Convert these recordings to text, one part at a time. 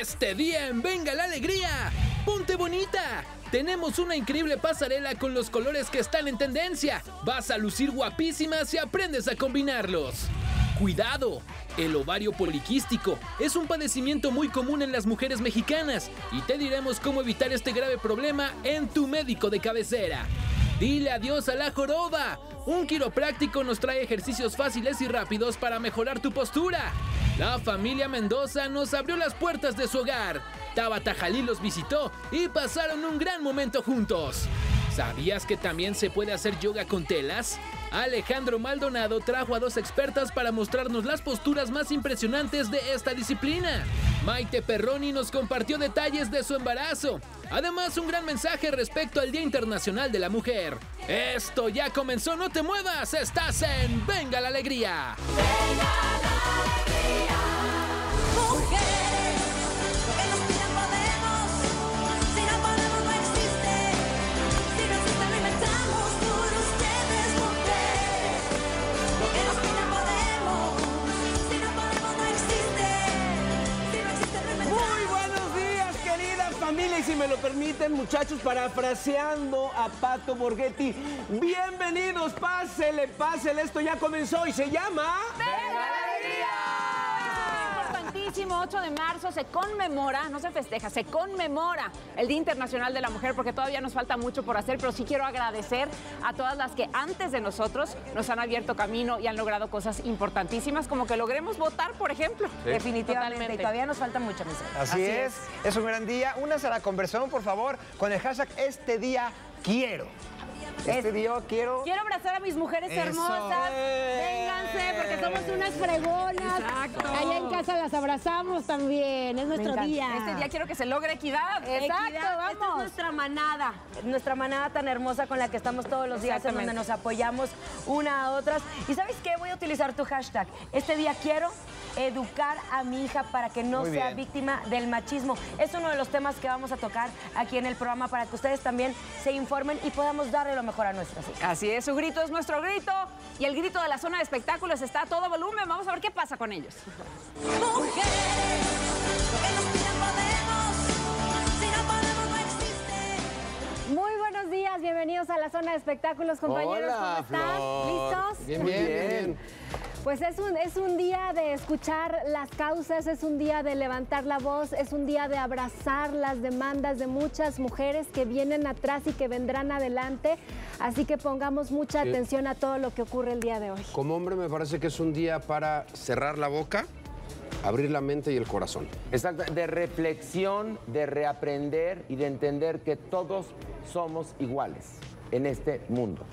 Este día en Venga la Alegría, ponte bonita. Tenemos una increíble pasarela con los colores que están en tendencia. Vas a lucir guapísima si aprendes a combinarlos. Cuidado, el ovario poliquístico es un padecimiento muy común en las mujeres mexicanas y te diremos cómo evitar este grave problema en tu médico de cabecera. Dile adiós a la joroba. Un quiropráctico nos trae ejercicios fáciles y rápidos para mejorar tu postura. La familia Mendoza nos abrió las puertas de su hogar. Tabata Jalil los visitó y pasaron un gran momento juntos. ¿Sabías que también se puede hacer yoga con telas? Alejandro Maldonado trajo a dos expertas para mostrarnos las posturas más impresionantes de esta disciplina. Maite Perroni nos compartió detalles de su embarazo. Además, un gran mensaje respecto al Día Internacional de la Mujer. Esto ya comenzó, no te muevas, estás en Venga la Alegría. Venga la alegría. Si me lo permiten, muchachos, parafraseando a Pato Borghetti. Bienvenidos, pásele, pásele. Esto ya comenzó y se llama. Importantísimo, 8 de marzo se conmemora, no se festeja, se conmemora el Día Internacional de la Mujer porque todavía nos falta mucho por hacer, pero sí quiero agradecer a todas las que antes de nosotros nos han abierto camino y han logrado cosas importantísimas, como que logremos votar, por ejemplo. Definitivamente. Totalmente. Y todavía nos falta mucho, mis Así, Así es. es, un gran día. Únase a la conversación, por favor, con el hashtag Este Día Quiero. Este día quiero. Quiero abrazar a mis mujeres Eso. hermosas. Vénganse, porque somos unas fregonas. Allá en casa las abrazamos también, es nuestro día. Este día quiero que se logre equidad. Exacto, Equidad, Esta es vamos. nuestra manada, nuestra manada tan hermosa con la que estamos todos los días, en donde nos apoyamos una a otras. ¿Y sabes qué? Voy a utilizar tu hashtag. Este día quiero educar a mi hija para que no Muy sea bien. víctima del machismo. Es uno de los temas que vamos a tocar aquí en el programa para que ustedes también se informen y podamos darle lo mejor a nuestras hijas. Así es, su grito es nuestro grito y el grito de la zona de espectáculos está a todo volumen. Vamos a ver qué pasa con ellos. Muy buenos días, bienvenidos a la zona de espectáculos, compañeros. ¿Cómo están? ¿Listos? Bien, bien, bien. Pues es un, es un día de escuchar las causas, es un día de levantar la voz, es un día de abrazar las demandas de muchas mujeres que vienen atrás y que vendrán adelante. Así que pongamos mucha atención a todo lo que ocurre el día de hoy. Como hombre me parece que es un día para cerrar la boca, abrir la mente y el corazón. Exacto, de reflexión, de reaprender y de entender que todos somos iguales en este mundo.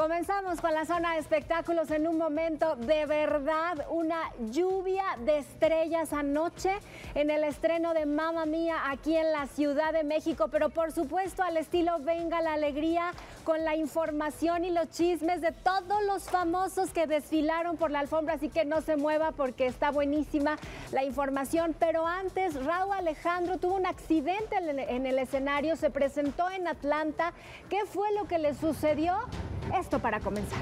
Comenzamos con la zona de espectáculos en un momento de verdad, una lluvia de estrellas anoche en el estreno de Mamma Mía aquí en la Ciudad de México, pero por supuesto al estilo Venga la Alegría con la información y los chismes de todos los famosos que desfilaron por la alfombra, así que no se mueva porque está buenísima la información, pero antes Raúl Alejandro tuvo un accidente en el, en el escenario, se presentó en Atlanta, ¿qué fue lo que le sucedió? Para comenzar.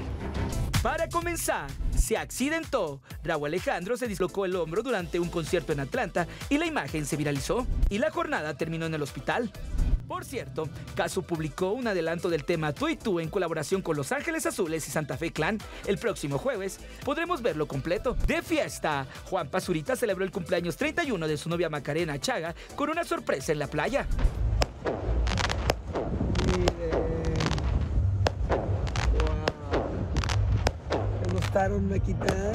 Para comenzar, se accidentó. Raúl Alejandro se dislocó el hombro durante un concierto en Atlanta y la imagen se viralizó y la jornada terminó en el hospital. Por cierto, Casu publicó un adelanto del tema Tú y Tú en colaboración con Los Ángeles Azules y Santa Fe Clan. El próximo jueves podremos verlo completo. De fiesta, Juan Pazurita celebró el cumpleaños 31 de su novia Macarena Chaga con una sorpresa en la playa. ¿Te gustaron, Mequita?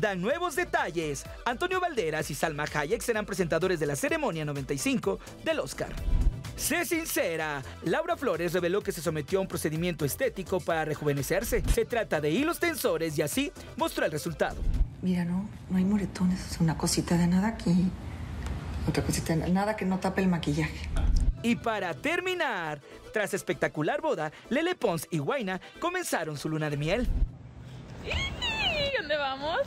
Dan nuevos detalles. Antonio Valderas y Salma Hayek serán presentadores de la ceremonia 95 del Oscar. Sé sincera, Laura Flores reveló que se sometió a un procedimiento estético para rejuvenecerse. Se trata de hilos tensores y así mostró el resultado. Mira, no, no hay moretones, es una cosita de nada aquí. Otra cosita de nada que no tape el maquillaje. Y para terminar, tras espectacular boda, Lele Pons y Guaina comenzaron su luna de miel. ¿Dónde vamos?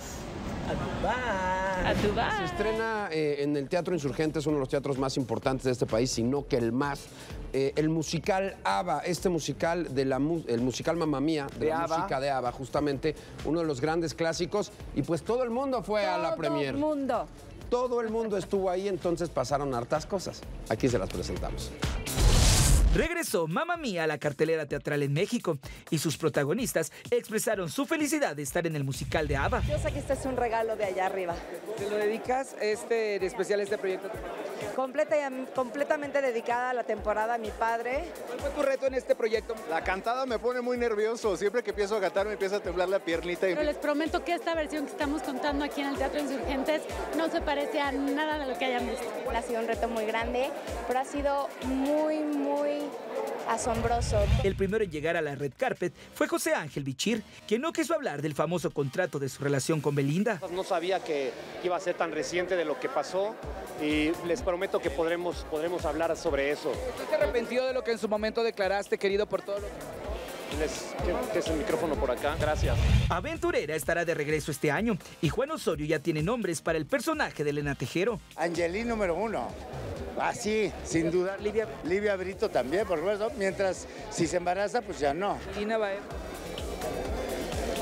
Va. A Dubái. Se estrena eh, en el Teatro Insurgentes, uno de los teatros más importantes de este país, si no que el más. eh, el musical ABBA, este musical de la mu- el musical Mamma Mía, de, De la ABBA. música de ABBA, justamente uno de los grandes clásicos. Y pues todo el mundo fue a la Todo premier. mundo. Todo el mundo estuvo ahí, entonces pasaron hartas cosas. Aquí se las presentamos. Regresó Mamma Mía a la cartelera teatral en México y sus protagonistas expresaron su felicidad de estar en el musical de ABBA. Yo sé que este es un regalo de allá arriba. ¿Te lo dedicas este, en especial a este proyecto? Completa y completamente dedicada a la temporada a mi padre. ¿Cuál fue tu reto en este proyecto? La cantada me pone muy nervioso. Siempre que empiezo a cantar me empieza a temblar la piernita. Y... Pero les prometo que esta versión que estamos contando aquí en el Teatro Insurgentes no se parece a nada de lo que hayan visto. Ha sido un reto muy grande, pero ha sido muy, muy asombroso. El primero en llegar a la red carpet fue José Ángel Bichir, quien no quiso hablar del famoso contrato de su relación con Belinda. No sabía que iba a ser tan reciente de lo que pasó y les prometo que podremos, podremos hablar sobre eso. ¿Estás arrepentido de lo que en su momento declaraste, querido, por todo lo que... Les, que, que es el micrófono por acá. Gracias. Aventurera estará de regreso este año y Juan Osorio ya tiene nombres para el personaje de Elena Tejero. Angelín número uno. Así, sin duda. Livia. Livia Brito también, por supuesto. Mientras, si se embaraza, pues ya no. Lina Baez.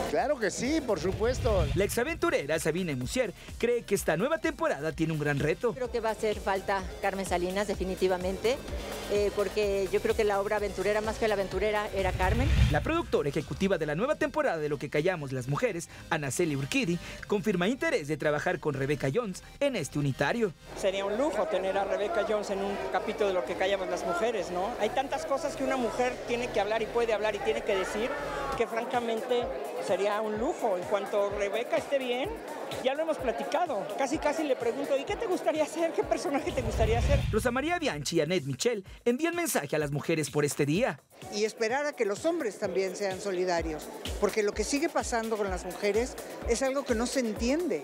Claro que sí, por supuesto. La exaventurera Sabine Musier cree que esta nueva temporada tiene un gran reto. Creo que va a hacer falta Carmen Salinas definitivamente, eh, porque yo creo que la obra aventurera, más que la aventurera, era Carmen. La productora ejecutiva de la nueva temporada de Lo que callamos las mujeres, Anaceli Urquidi, confirma interés de trabajar con Rebecca Jones en este unitario. Sería un lujo tener a Rebecca Jones en un capítulo de lo que callamos las mujeres, ¿no? Hay tantas cosas que una mujer tiene que hablar y puede hablar y tiene que decir que francamente sería un lujo. En cuanto Rebeca esté bien, ya lo hemos platicado. Casi casi le pregunto, ¿y qué te gustaría hacer? ¿Qué personaje te gustaría hacer? Rosa María Bianchi y Annette Michel envían mensaje a las mujeres por este día. y esperar a que los hombres también sean solidarios, porque lo que sigue pasando con las mujeres es algo que no se entiende.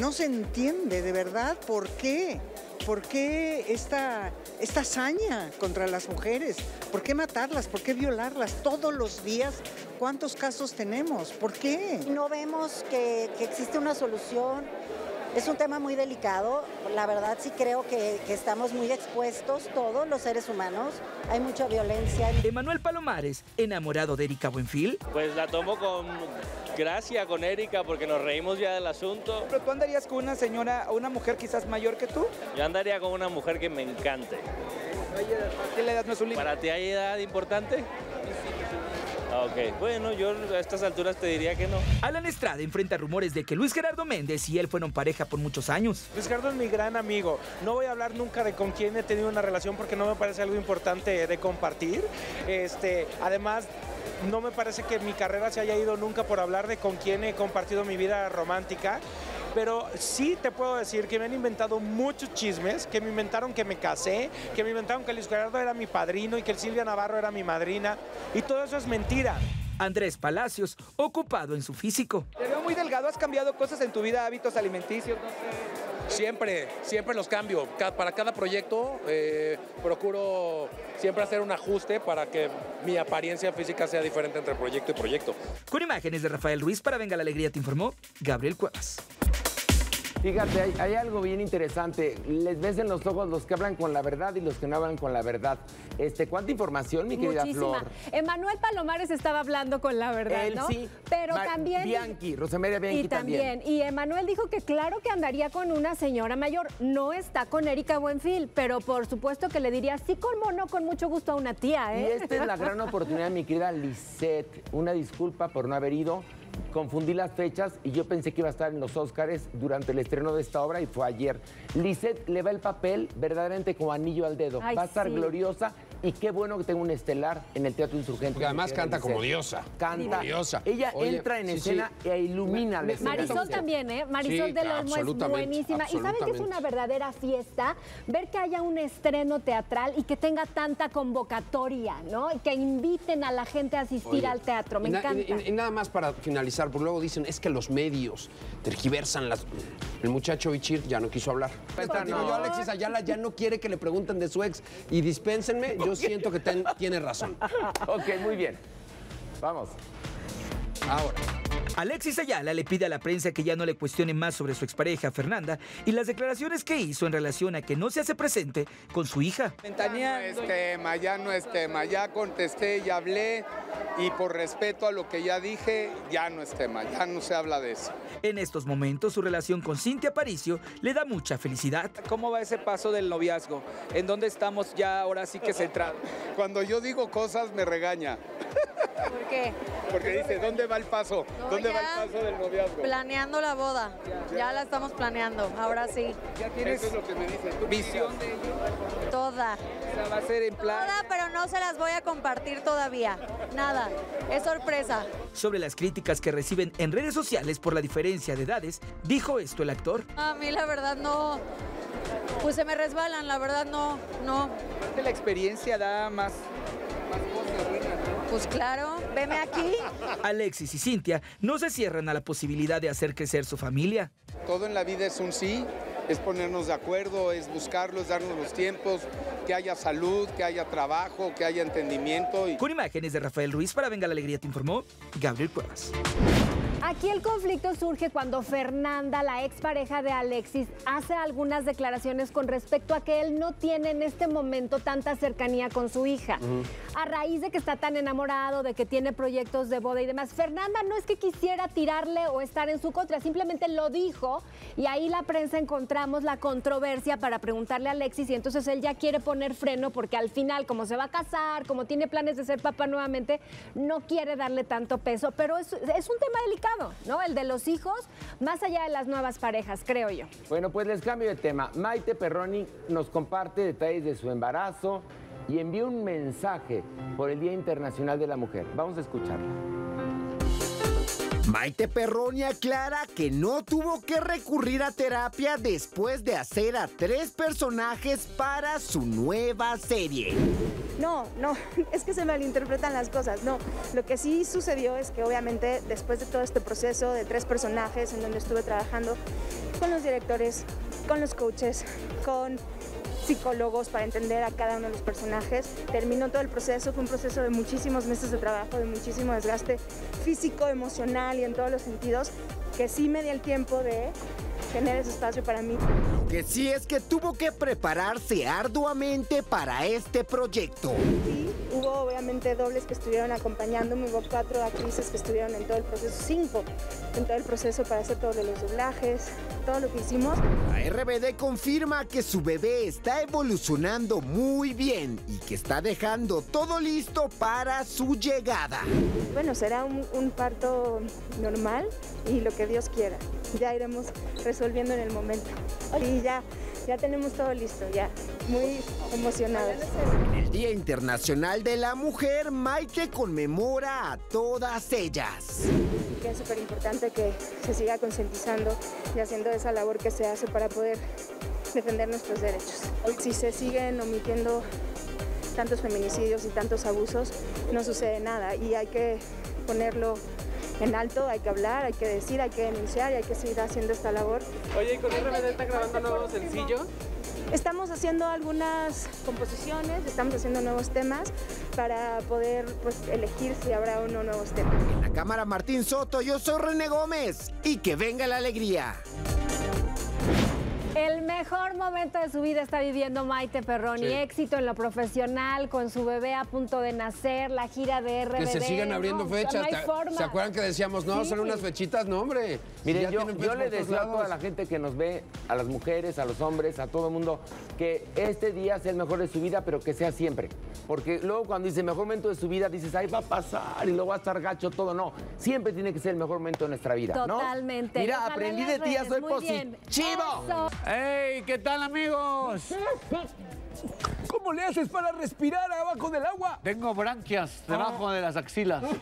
No se entiende de verdad por qué. ¿Por qué esta, esta hazaña contra las mujeres? ¿Por qué matarlas? ¿Por qué violarlas todos los días? ¿Cuántos casos tenemos? ¿Por qué? No vemos que, que existe una solución. Es un tema muy delicado. La verdad sí creo que, que estamos muy expuestos todos los seres humanos. Hay mucha violencia. Emanuel Palomares, enamorado de Erika Buenfil. Pues la tomo con gracia con Erika porque nos reímos ya del asunto. ¿Pero tú andarías con una señora o una mujer quizás mayor que tú? Yo andaría con una mujer que me encante. ¿Qué la edad no es un límite? ¿Para ti hay edad importante? Ah, Ok, bueno, yo a estas alturas te diría que no. Alan Estrada enfrenta rumores de que Luis Gerardo Méndez y él fueron pareja por muchos años. Luis Gerardo es mi gran amigo. No voy a hablar nunca de con quién he tenido una relación porque no me parece algo importante de compartir. Este, además, no me parece que mi carrera se haya ido nunca por hablar de con quién he compartido mi vida romántica. Pero sí te puedo decir que me han inventado muchos chismes, que me inventaron que me casé, que me inventaron que Luis Gerardo era mi padrino y que Silvia Navarro era mi madrina. Y todo eso es mentira. Andrés Palacios, ocupado en su físico. Te veo muy delgado, has cambiado cosas en tu vida, hábitos alimenticios, no sé. Siempre, siempre los cambio. Ca- Para cada proyecto eh, procuro siempre hacer un ajuste para que mi apariencia física sea diferente entre proyecto y proyecto. Con imágenes de Rafael Ruiz para Venga la Alegría te informó Gabriel Cuevas. Fíjate, hay, hay algo bien interesante. Les ves en los ojos los que hablan con la verdad y los que no hablan con la verdad. Este, ¿Cuánta información, mi querida Muchísima. Flor? Emanuel Palomares estaba hablando con la verdad, Él ¿no? sí. Pero también... Bianchi, Rosemaria Bianchi y también. Y Emanuel dijo que claro que andaría con una señora mayor. No está con Erika Buenfil, pero por supuesto que le diría sí como no, con mucho gusto a una tía, Y ¿eh? esta es la gran oportunidad, mi querida Lisette. Una disculpa por no haber ido. Confundí las fechas y yo pensé que iba a estar en los Óscares durante el estreno de esta obra y fue ayer. Lisette le va el papel verdaderamente como anillo al dedo. Ay, va a estar sí. gloriosa y qué bueno que tenga un estelar en el Teatro Insurgente. Porque además canta como diosa. Canta. Como diosa. Ella Oye, entra en sí, escena sí. e ilumina la escena. Marisol también, ¿eh? Marisol Sí, del Olmo es buenísima. Y saben que es una verdadera fiesta ver que haya un estreno teatral y que tenga tanta convocatoria, ¿no? Y que inviten a la gente a asistir Oye, al teatro. Me y encanta. Y, y nada más para finalizar, porque luego dicen, es que los medios tergiversan las... El muchacho Bichir ya no quiso hablar. Digo yo, Alexis Ayala ya no quiere que le pregunten de su ex. Y dispénsenme, yo siento que ten- tiene razón. ok, muy bien. Vamos. Ahora. Alexis Ayala le pide a la prensa que ya no le cuestione más sobre su expareja Fernanda y las declaraciones que hizo en relación a que no se hace presente con su hija. Ya no es tema, ya no es tema, ya contesté, ya hablé y por respeto a lo que ya dije, ya no es tema, ya no se habla de eso. En estos momentos su relación con Cintia Paricio le da mucha felicidad. ¿Cómo va ese paso del noviazgo? ¿En dónde estamos ya ahora sí que centrados? Cuando yo digo cosas me regaña. ¿Por qué? Porque dice, ¿dónde va el paso? ¿Dónde va el paso del noviazgo? Planeando la boda. Ya, la estamos planeando, ahora sí. Ya tienes Eso es lo que me dice. ¿Tú visión de Toda. O sea, va a ser en plan... Toda, pero no se las voy a compartir todavía. Nada. Es sorpresa. Sobre las críticas que reciben en redes sociales por la diferencia de edades, dijo esto el actor. A mí la verdad no... Pues se me resbalan, la verdad no, no. La experiencia da más, más cosas, ¿verdad? Pues claro, veme aquí. Alexis y Cintia no se cierran a la posibilidad de hacer crecer su familia. Todo en la vida es un sí, es ponernos de acuerdo, es buscarlo, es darnos los tiempos, que haya salud, que haya trabajo, que haya entendimiento. Y... Con imágenes de Rafael Ruiz para Venga la Alegría te informó Gabriel Cuevas. Aquí el conflicto surge cuando Fernanda, la expareja de Alexis, hace algunas declaraciones con respecto a que él no tiene en este momento tanta cercanía con su hija. A raíz de que está tan enamorado, de que tiene proyectos de boda y demás. Fernanda no es que quisiera tirarle o estar en su contra, simplemente lo dijo y ahí la prensa encontramos la controversia para preguntarle a Alexis y entonces él ya quiere poner freno porque al final, como se va a casar, como tiene planes de ser papá nuevamente, no quiere darle tanto peso. Pero es, es un tema delicado, El de los hijos, más allá de las nuevas parejas, creo yo. Bueno, pues les cambio de tema. Maite Perroni nos comparte detalles de su embarazo y envió un mensaje por el Día Internacional de la Mujer. Vamos a escucharla. Maite Perroni aclara que no tuvo que recurrir a terapia después de hacer a tres personajes para su nueva serie. No, no, es que se malinterpretan las cosas. No, lo que sí sucedió es que obviamente después de todo este proceso de tres personajes en donde estuve trabajando con los directores, con los coaches, con psicólogos para entender a cada uno de los personajes. Terminó todo el proceso, fue un proceso de muchísimos meses de trabajo, de muchísimo desgaste físico, emocional y en todos los sentidos, que sí me di el tiempo de tener ese espacio para mí. Lo que sí es que tuvo que prepararse arduamente para este proyecto. Sí, hubo obviamente dobles que estuvieron acompañándome, hubo cuatro actrices que estuvieron en todo el proceso, cinco en todo el proceso para hacer todos los doblajes, todo lo que hicimos. La RBD confirma que su bebé está evolucionando muy bien y que está dejando todo listo para su llegada. Bueno, será un, un parto normal y lo que Dios quiera. Ya iremos resolviendo en el momento. Y ya, ya tenemos todo listo, ya. Muy emocionados. En el Día Internacional de la Mujer, Maite conmemora a todas ellas. Que es súper importante que se siga concientizando y haciendo esa labor que se hace para poder defender nuestros derechos. Si se siguen omitiendo tantos feminicidios y tantos abusos, no sucede nada y hay que ponerlo en alto, hay que hablar, hay que decir, hay que denunciar y hay que seguir haciendo esta labor. Oye, ¿y con RBD está grabando nuevos sencillos? Estamos haciendo algunas composiciones, estamos haciendo nuevos temas para poder pues, elegir si habrá o no nuevos temas. En la cámara Martín Soto, yo soy René Gómez y que venga la alegría. El mejor momento de su vida está viviendo Maite Perroni. Sí. Éxito en lo profesional, con su bebé a punto de nacer, la gira de RBD. Que se sigan abriendo No, fechas. No hay ¿Te- forma. ¿Se acuerdan que decíamos, no, Sí. son unas fechitas? No, hombre. Miren, Ya yo, le deseo a toda la gente que nos ve, a las mujeres, a los hombres, a todo el mundo, que este día sea el mejor de su vida, pero que sea siempre. Porque luego cuando dice mejor momento de su vida, dices, ay, va a pasar y luego va a estar gacho todo. No, siempre tiene que ser el mejor momento de nuestra vida. ¿no? Totalmente. Mira, Ojalá aprendí en de ti, soy positivo. ¡Hey! ¿Qué tal, amigos? ¿Cómo le haces para respirar abajo del agua? Tengo branquias debajo de las axilas.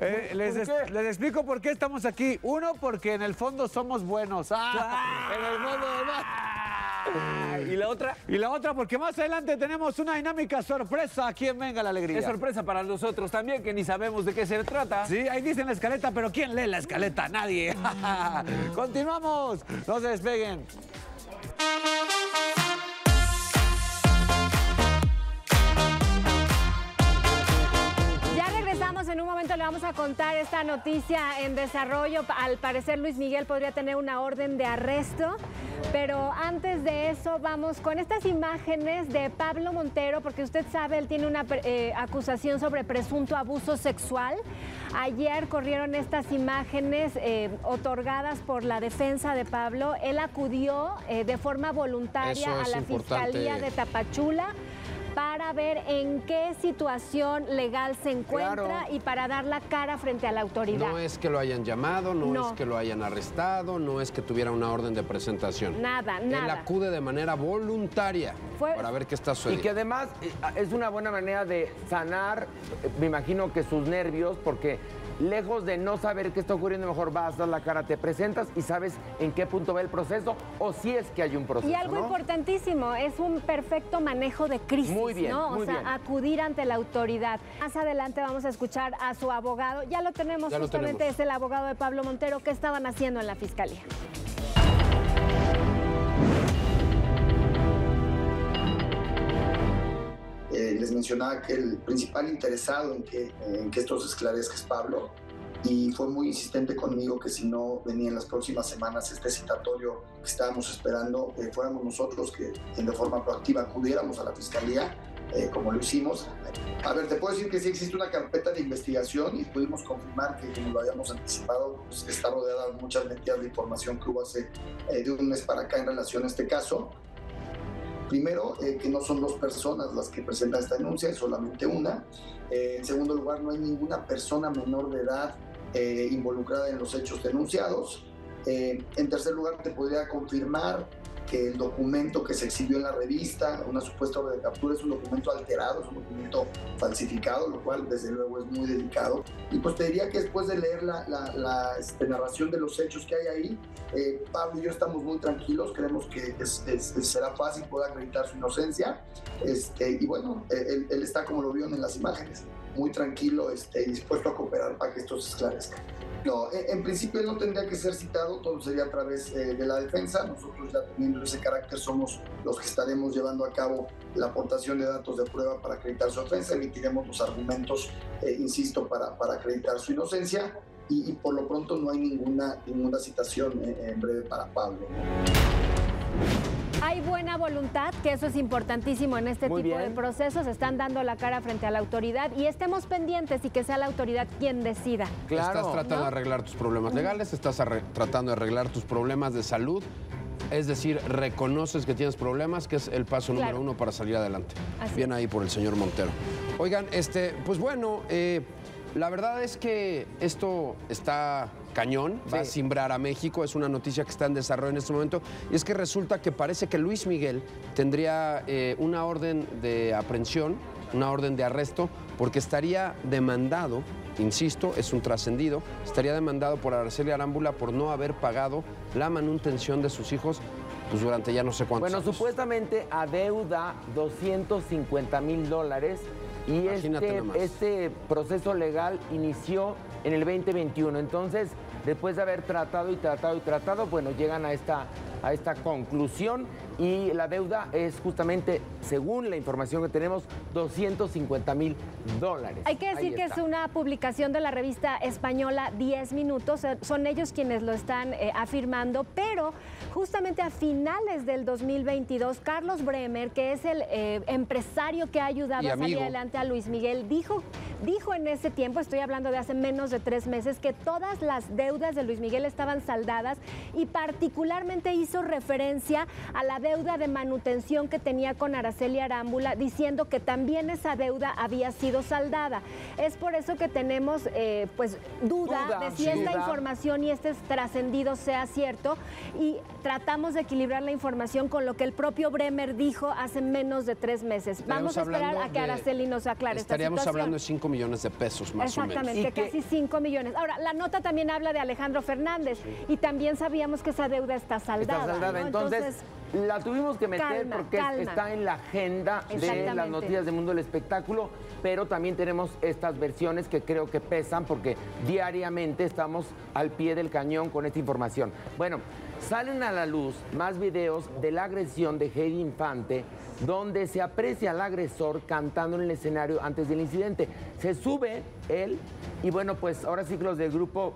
Eh, les, ¿Por es- les explico por qué estamos aquí. Uno, porque en el fondo somos buenos. ¡Ah! En el fondo de ¿Y la otra? Y la otra, porque más adelante tenemos una dinámica sorpresa aquí en Venga la Alegría. Es sorpresa para nosotros también, que ni sabemos de qué se trata. Sí, ahí dicen la escaleta, pero ¿quién lee la escaleta? Nadie. Continuamos. No se despeguen. En un momento, le vamos a contar esta noticia en desarrollo. Al parecer Luis Miguel podría tener una orden de arresto, pero antes de eso vamos con estas imágenes de Pablo Montero, porque usted sabe, él tiene una eh, acusación sobre presunto abuso sexual. Ayer corrieron estas imágenes eh, otorgadas por la defensa de Pablo. Él acudió eh, de forma voluntaria a la Fiscalía de Tapachula para ver en qué situación legal se encuentra y para dar la cara frente a la autoridad. No es que lo hayan llamado, no, es que lo hayan arrestado, no es que tuviera una orden de presentación. Nada, nada. Él acude de manera voluntaria para ver qué está sucediendo. Y que además eh, es una buena manera de sanar, eh, me imagino que sus nervios, porque lejos de no saber qué está ocurriendo, mejor vas a dar la cara, te presentas y sabes en qué punto va el proceso o si es que hay un proceso. Y algo importantísimo, es un perfecto manejo de crisis, muy bien, ¿no? o sea, acudir ante la autoridad. Más adelante vamos a escuchar a su abogado, ya lo tenemos justamente, es el abogado de Pablo Montero, ¿qué estaban haciendo en la fiscalía? Eh, les mencionaba que el principal interesado en que, en que esto se esclarezca es Pablo y fue muy insistente conmigo que si no venía en las próximas semanas este citatorio que estábamos esperando, eh, fuéramos nosotros que de forma proactiva acudiéramos a la fiscalía, eh, como lo hicimos. A ver, te puedo decir que sí existe una carpeta de investigación y pudimos confirmar que, como lo habíamos anticipado, pues, está rodeada de muchas mentiras de información que hubo hace de un mes para acá en relación a este caso. Primero, eh, que no son dos personas las que presentan esta denuncia, es solamente una. Eh, en segundo lugar, no hay ninguna persona menor de edad eh, involucrada en los hechos denunciados. en tercer lugar, te podría confirmar que el documento que se exhibió en la revista, una supuesta orden de captura, es un documento alterado, es un documento falsificado, lo cual desde luego es muy delicado. Y pues te diría que después de leer la, la, este, narración de los hechos que hay ahí, eh, Pablo y yo estamos muy tranquilos, creemos que será fácil poder acreditar su inocencia. Este, y bueno, él, él, está como lo vieron en las imágenes, muy tranquilo este, y dispuesto a cooperar para que esto se esclarezca. No, en, principio no tendría que ser citado, todo sería a través eh, de la defensa. Nosotros ya teniendo ese carácter somos los que estaremos llevando a cabo la aportación de datos de prueba para acreditar su ofensa, emitiremos los argumentos, eh, insisto, para, para acreditar su inocencia y, por lo pronto no hay ninguna, ninguna citación eh, en breve para Pablo. Hay buena voluntad, que eso es importantísimo en este tipo de procesos. Están dando la cara frente a la autoridad y estemos pendientes y que sea la autoridad quien decida. Claro, estás tratando de arreglar tus problemas legales, estás tratando de arreglar tus problemas de salud. Es decir, reconoces que tienes problemas, que es el paso número uno para salir adelante. Bien ahí por el señor Montero. Oigan, este, pues bueno, eh, la verdad es que esto está cañón, va a simbrar a México, es una noticia que está en desarrollo en este momento, y es que resulta que parece que Luis Miguel tendría eh, una orden de aprehensión, una orden de arresto, porque estaría demandado, insisto, es un trascendido, estaría demandado por Araceli Arámbula por no haber pagado la manutención de sus hijos pues durante ya no sé cuántos Bueno, supuestamente adeuda 250 mil dólares y este, este, proceso legal inició en el 2021. Entonces, después de haber tratado y tratado y tratado, bueno, llegan a esta, a esta conclusión y la deuda es justamente, según la información que tenemos, 250 mil dólares. Hay que decir que es una publicación de la revista española 10 Minutos, eh, son ellos quienes lo están eh, afirmando, pero justamente a finales del 2022, Carlos Bremer, que es el eh, empresario que ha ayudado a salir adelante a Luis Miguel, dijo, dijo en ese tiempo, estoy hablando de hace menos de tres meses, que todas las deudas de Luis Miguel estaban saldadas y particularmente hizo referencia a la deuda de manutención que tenía con Araceli Arámbula, diciendo que también esa deuda había sido saldada. Es por eso que tenemos eh, pues duda, de si esta información y este trascendido sea cierto y tratamos de equilibrar la información con lo que el propio Bremer dijo hace menos de tres meses. Vamos a esperar a que Araceli nos aclare esta situación. Estaríamos hablando de 5 millones de pesos más o menos. Exactamente, casi 5 millones. Ahora, la nota también habla de Alejandro Fernández y también sabíamos que esa deuda está saldada. Está saldada, entonces La tuvimos que meter Calma, porque calma. está en la agenda de las noticias del mundo del espectáculo, pero también tenemos estas versiones que creo que pesan porque diariamente estamos al pie del cañón con esta información. Bueno, salen a la luz más videos de la agresión de Heidi Infante donde se aprecia al agresor cantando en el escenario antes del incidente. Se sube él y bueno, pues ahora sí que los del grupo,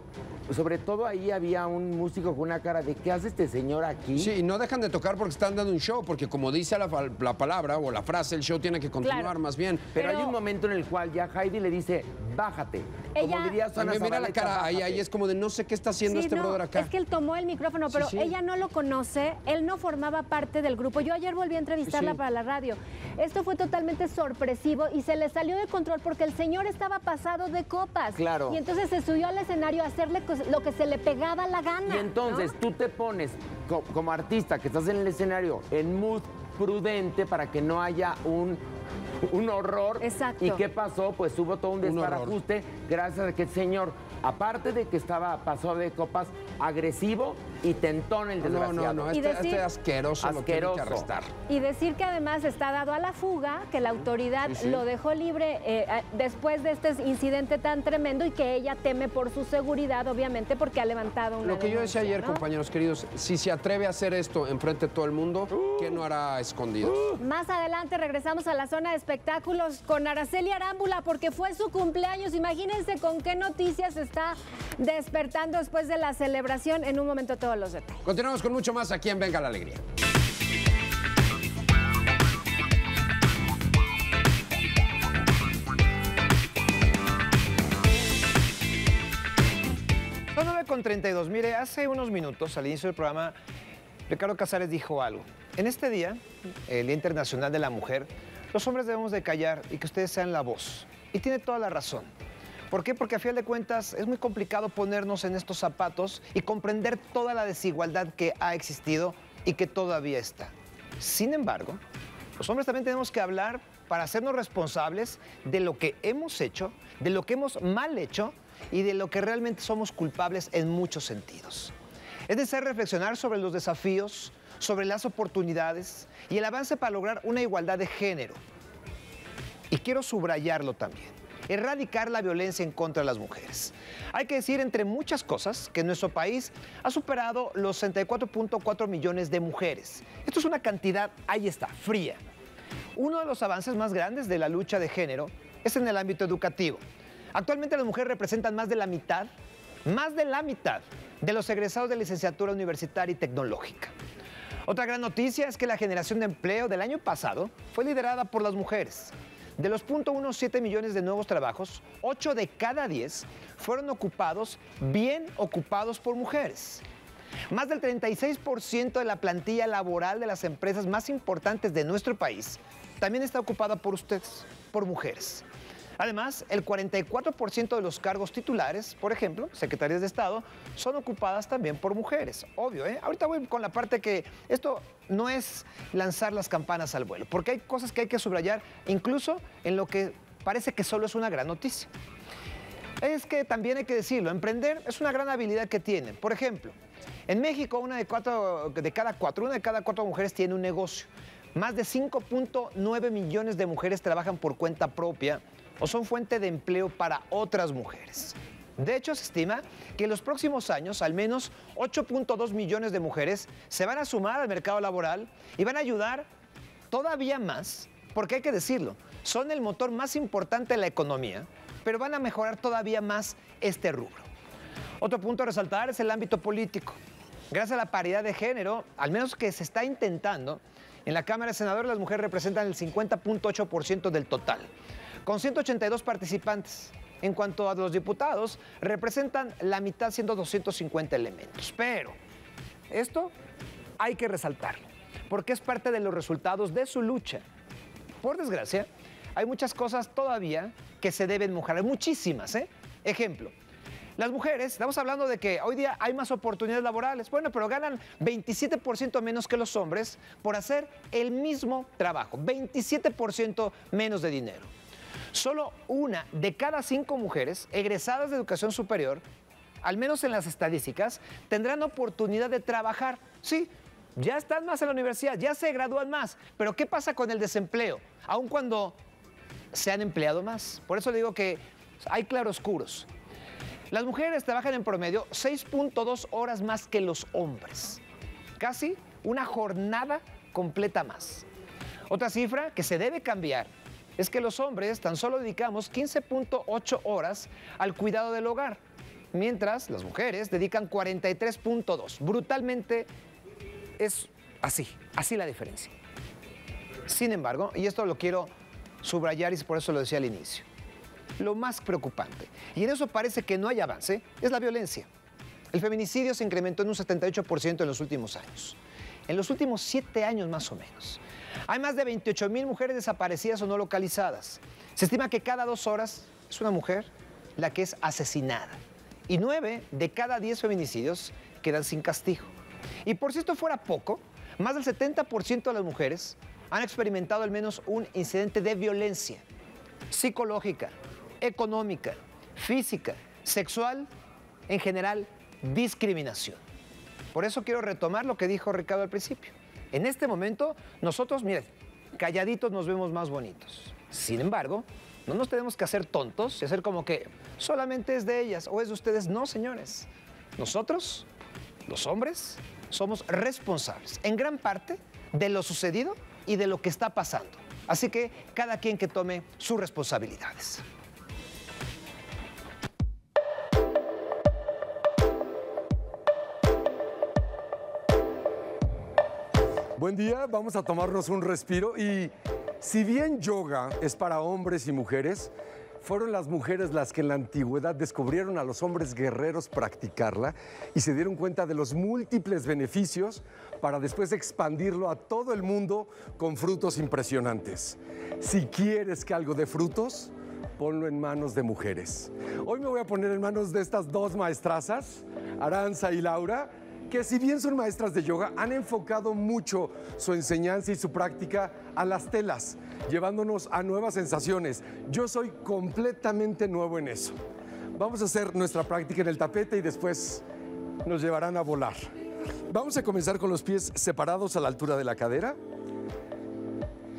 sobre todo ahí había un músico con una cara de ¿qué hace este señor aquí? Sí, y no dejan de tocar porque están dando un show, porque como dice la, la palabra o la frase, el show tiene que continuar Claro. más bien. Pero, hay un momento en el cual ya Heidi le dice, bájate. Ella- Como diría Susana También mira la cara, ahí, "Bájate". ahí es como de no sé qué está haciendo Sí, este no, brother acá. Es que él tomó el micrófono, pero sí. ella no lo conoce, él no formaba parte del grupo. Yo ayer volví a entrevistarla Sí. para la radio. Esto fue totalmente sorpresivo y se le salió de control porque el señor estaba pasado de copas. Claro. Y entonces se subió al escenario a hacerle cos- lo que se le pegaba la gana. Y entonces ¿no? tú te pones co- como artista que estás en el escenario en mood prudente para que no haya un, un horror. Exacto. ¿Y qué pasó? Pues hubo todo un desbarajuste gracias a que el señor, aparte de que estaba pasado de copas, agresivo y tentón el No, no, desgraciado. no, Y este, decir- este asqueroso, lo tienen que Asqueroso. arrestar. Y decir que además está dado a la fuga, que la autoridad Sí, sí. lo dejó libre eh, después de este incidente tan tremendo y que ella teme por su seguridad, obviamente, porque ha levantado una Lo que yo decía ayer, ¿no? compañeros queridos, si se atreve a hacer esto enfrente de todo el mundo, ¿qué no hará a escondidos? Más adelante regresamos a la zona de espectáculos con Araceli Arámbula porque fue su cumpleaños. Imagínense con qué noticias está despertando después de la celebración. En un momento todos los detalles. Continuamos con mucho más aquí en Venga la Alegría. Son 9 con 32. Mire, hace unos minutos, al inicio del programa, Ricardo Casares dijo algo. En este día, el Día Internacional de la Mujer, los hombres debemos de callar y que ustedes sean la voz. Y tiene toda la razón. ¿Por qué? Porque a final de cuentas es muy complicado ponernos en estos zapatos y comprender toda la desigualdad que ha existido y que todavía está. Sin embargo, los hombres también tenemos que hablar para hacernos responsables de lo que hemos hecho, de lo que hemos mal hecho y de lo que realmente somos culpables en muchos sentidos. Es necesario reflexionar sobre los desafíos, sobre las oportunidades y el avance para lograr una igualdad de género. Y quiero subrayarlo también. Erradicar la violencia en contra de las mujeres. Hay que decir, entre muchas cosas, que nuestro país ha superado los 64.4 millones de mujeres. Esto es una cantidad, ahí está, fría. Uno de los avances más grandes de la lucha de género es en el ámbito educativo. Actualmente las mujeres representan más de la mitad, más de la mitad de los egresados de licenciatura universitaria y tecnológica. Otra gran noticia es que la generación de empleo del año pasado fue liderada por las mujeres. De los 0.17 millones de nuevos trabajos, 8 de cada 10 fueron ocupados, bien ocupados por mujeres. Más del 36% de la plantilla laboral de las empresas más importantes de nuestro país también está ocupada por ustedes, por mujeres. Además, el 44% de los cargos titulares, por ejemplo, secretarias de Estado, son ocupadas también por mujeres. Obvio, ¿eh? Ahorita voy con la parte que esto no es lanzar las campanas al vuelo, porque hay cosas que hay que subrayar, incluso en lo que parece que solo es una gran noticia. Es que también hay que decirlo, emprender es una gran habilidad que tienen. Por ejemplo, en México una de, cuatro, de cada cuatro, una de cada cuatro mujeres tiene un negocio. Más de 5.9 millones de mujeres trabajan por cuenta propia o son fuente de empleo para otras mujeres. De hecho, se estima que en los próximos años al menos 8.2 millones de mujeres se van a sumar al mercado laboral y van a ayudar todavía más, porque hay que decirlo, son el motor más importante de la economía, pero van a mejorar todavía más este rubro. Otro punto a resaltar es el ámbito político. Gracias a la paridad de género, al menos que se está intentando, en la Cámara de Senadores las mujeres representan el 50.8% del total, con 182 participantes. En cuanto a los diputados, representan la mitad siendo 250 elementos. Pero esto hay que resaltarlo, porque es parte de los resultados de su lucha. Por desgracia, hay muchas cosas todavía que se deben mejorar, muchísimas. ¿eh? Ejemplo, las mujeres, estamos hablando de que hoy día hay más oportunidades laborales, bueno, pero ganan 27% menos que los hombres por hacer el mismo trabajo, 27% menos de dinero. Solo una de cada cinco mujeres egresadas de educación superior, al menos en las estadísticas, tendrán oportunidad de trabajar. Sí, ya están más en la universidad, ya se gradúan más. Pero ¿qué pasa con el desempleo? Aun cuando se han empleado más. Por eso le digo que hay claroscuros. Las mujeres trabajan en promedio 6.2 horas más que los hombres. Casi una jornada completa más. Otra cifra que se debe cambiar es que los hombres tan solo dedicamos 15.8 horas al cuidado del hogar, mientras las mujeres dedican 43.2. Brutalmente es así, así la diferencia. Sin embargo, y esto lo quiero subrayar y por eso lo decía al inicio, lo más preocupante, y en eso parece que no hay avance, es la violencia. El feminicidio se incrementó en un 78% en los últimos años. En los últimos siete años más o menos. Hay más de 28 mil mujeres desaparecidas o no localizadas. Se estima que cada dos horas es una mujer la que es asesinada. Y nueve de cada diez feminicidios quedan sin castigo. Y por si esto fuera poco, más del 70% de las mujeres han experimentado al menos un incidente de violencia psicológica, económica, física, sexual, en general, discriminación. Por eso quiero retomar lo que dijo Ricardo al principio. En este momento, nosotros, miren, calladitos nos vemos más bonitos. Sin embargo, no nos tenemos que hacer tontos y hacer como que solamente es de ellas o es de ustedes. No, señores. Nosotros, los hombres, somos responsables en gran parte de lo sucedido y de lo que está pasando. Así que cada quien que tome sus responsabilidades. Buen día, vamos a tomarnos un respiro y si bien yoga es para hombres y mujeres, fueron las mujeres las que en la antigüedad descubrieron a los hombres guerreros practicarla y se dieron cuenta de los múltiples beneficios para después expandirlo a todo el mundo con frutos impresionantes. Si quieres que algo de frutos, ponlo en manos de mujeres. Hoy me voy a poner en manos de estas dos maestrazas, Aranza y Laura, que si bien son maestras de yoga, han enfocado mucho su enseñanza y su práctica a las telas, llevándonos a nuevas sensaciones. Yo soy completamente nuevo en eso. Vamos a hacer nuestra práctica en el tapete y después nos llevarán a volar. Vamos a comenzar con los pies separados a la altura de la cadera.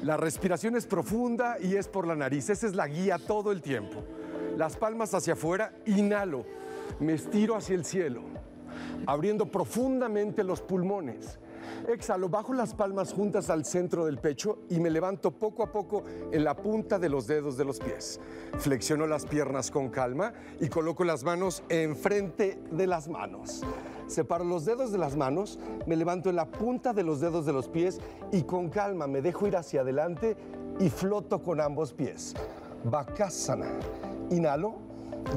La respiración es profunda y es por la nariz. Esa es la guía todo el tiempo. Las palmas hacia afuera, inhalo, me estiro hacia el cielo abriendo profundamente los pulmones. Exhalo, bajo las palmas juntas al centro del pecho y me levanto poco a poco en la punta de los dedos de los pies. Flexiono las piernas con calma y coloco las manos enfrente de las manos. Separo los dedos de las manos, me levanto en la punta de los dedos de los pies y con calma me dejo ir hacia adelante y floto con ambos pies. Bakasana. Inhalo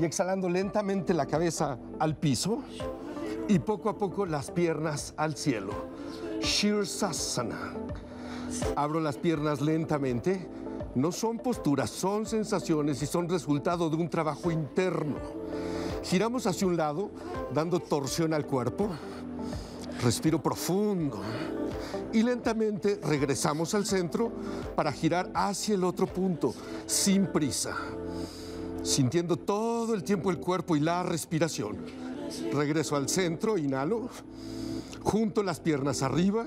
y exhalando lentamente la cabeza al piso y poco a poco las piernas al cielo. Shirsasana. Abro las piernas lentamente. No son posturas, son sensaciones y son resultado de un trabajo interno. Giramos hacia un lado, dando torsión al cuerpo. Respiro profundo. Y lentamente regresamos al centro para girar hacia el otro punto, sin prisa. Sintiendo todo el tiempo el cuerpo y la respiración. Regreso al centro, inhalo. Junto las piernas arriba.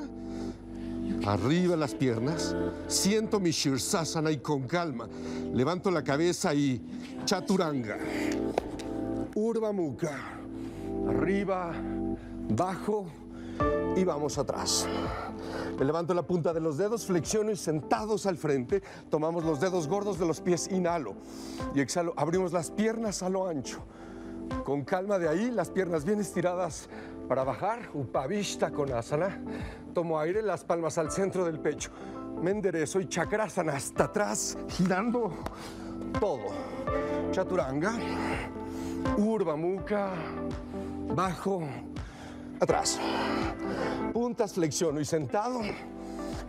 Arriba las piernas. Siento mi Shirsasana y con calma levanto la cabeza y Chaturanga. Urva Mukha. Arriba, bajo y vamos atrás. Me levanto la punta de los dedos, flexiono y sentados al frente, tomamos los dedos gordos de los pies, inhalo y exhalo, abrimos las piernas a lo ancho. Con calma de ahí, las piernas bien estiradas para bajar, Upavishta con asana. Tomo aire, las palmas al centro del pecho. Me enderezo y chakrasana hasta atrás, girando todo. Chaturanga, Urva Mukha, bajo, atrás. Puntas flexiono y sentado.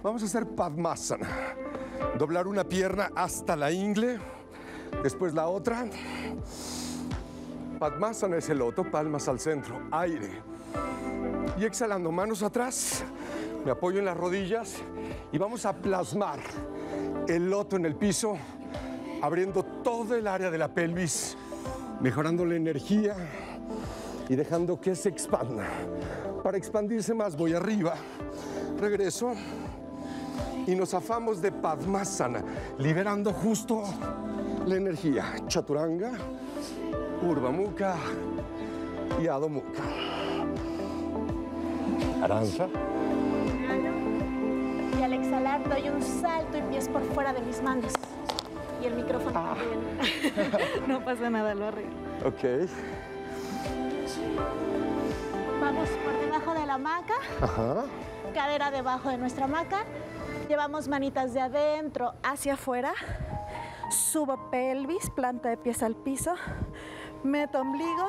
Vamos a hacer Padmasana. Doblar una pierna hasta la ingle, después la otra. Padmasana es el loto, palmas al centro, aire. Y exhalando, manos atrás, me apoyo en las rodillas y vamos a plasmar el loto en el piso, abriendo todo el área de la pelvis, mejorando la energía y dejando que se expanda. Para expandirse más voy arriba, regreso y nos afamos de Padmasana, liberando justo la energía. Chaturanga, Urva Mukha y Adho Mukha. Aranza. Y al exhalar doy un salto y pies por fuera de mis manos. Y el micrófono también. no pasa nada, lo arreglo. Ok. Vamos por debajo de la hamaca, Ajá. cadera debajo de nuestra hamaca. Llevamos manitas de adentro hacia afuera. Subo pelvis, planta de pies al piso. Meto ombligo.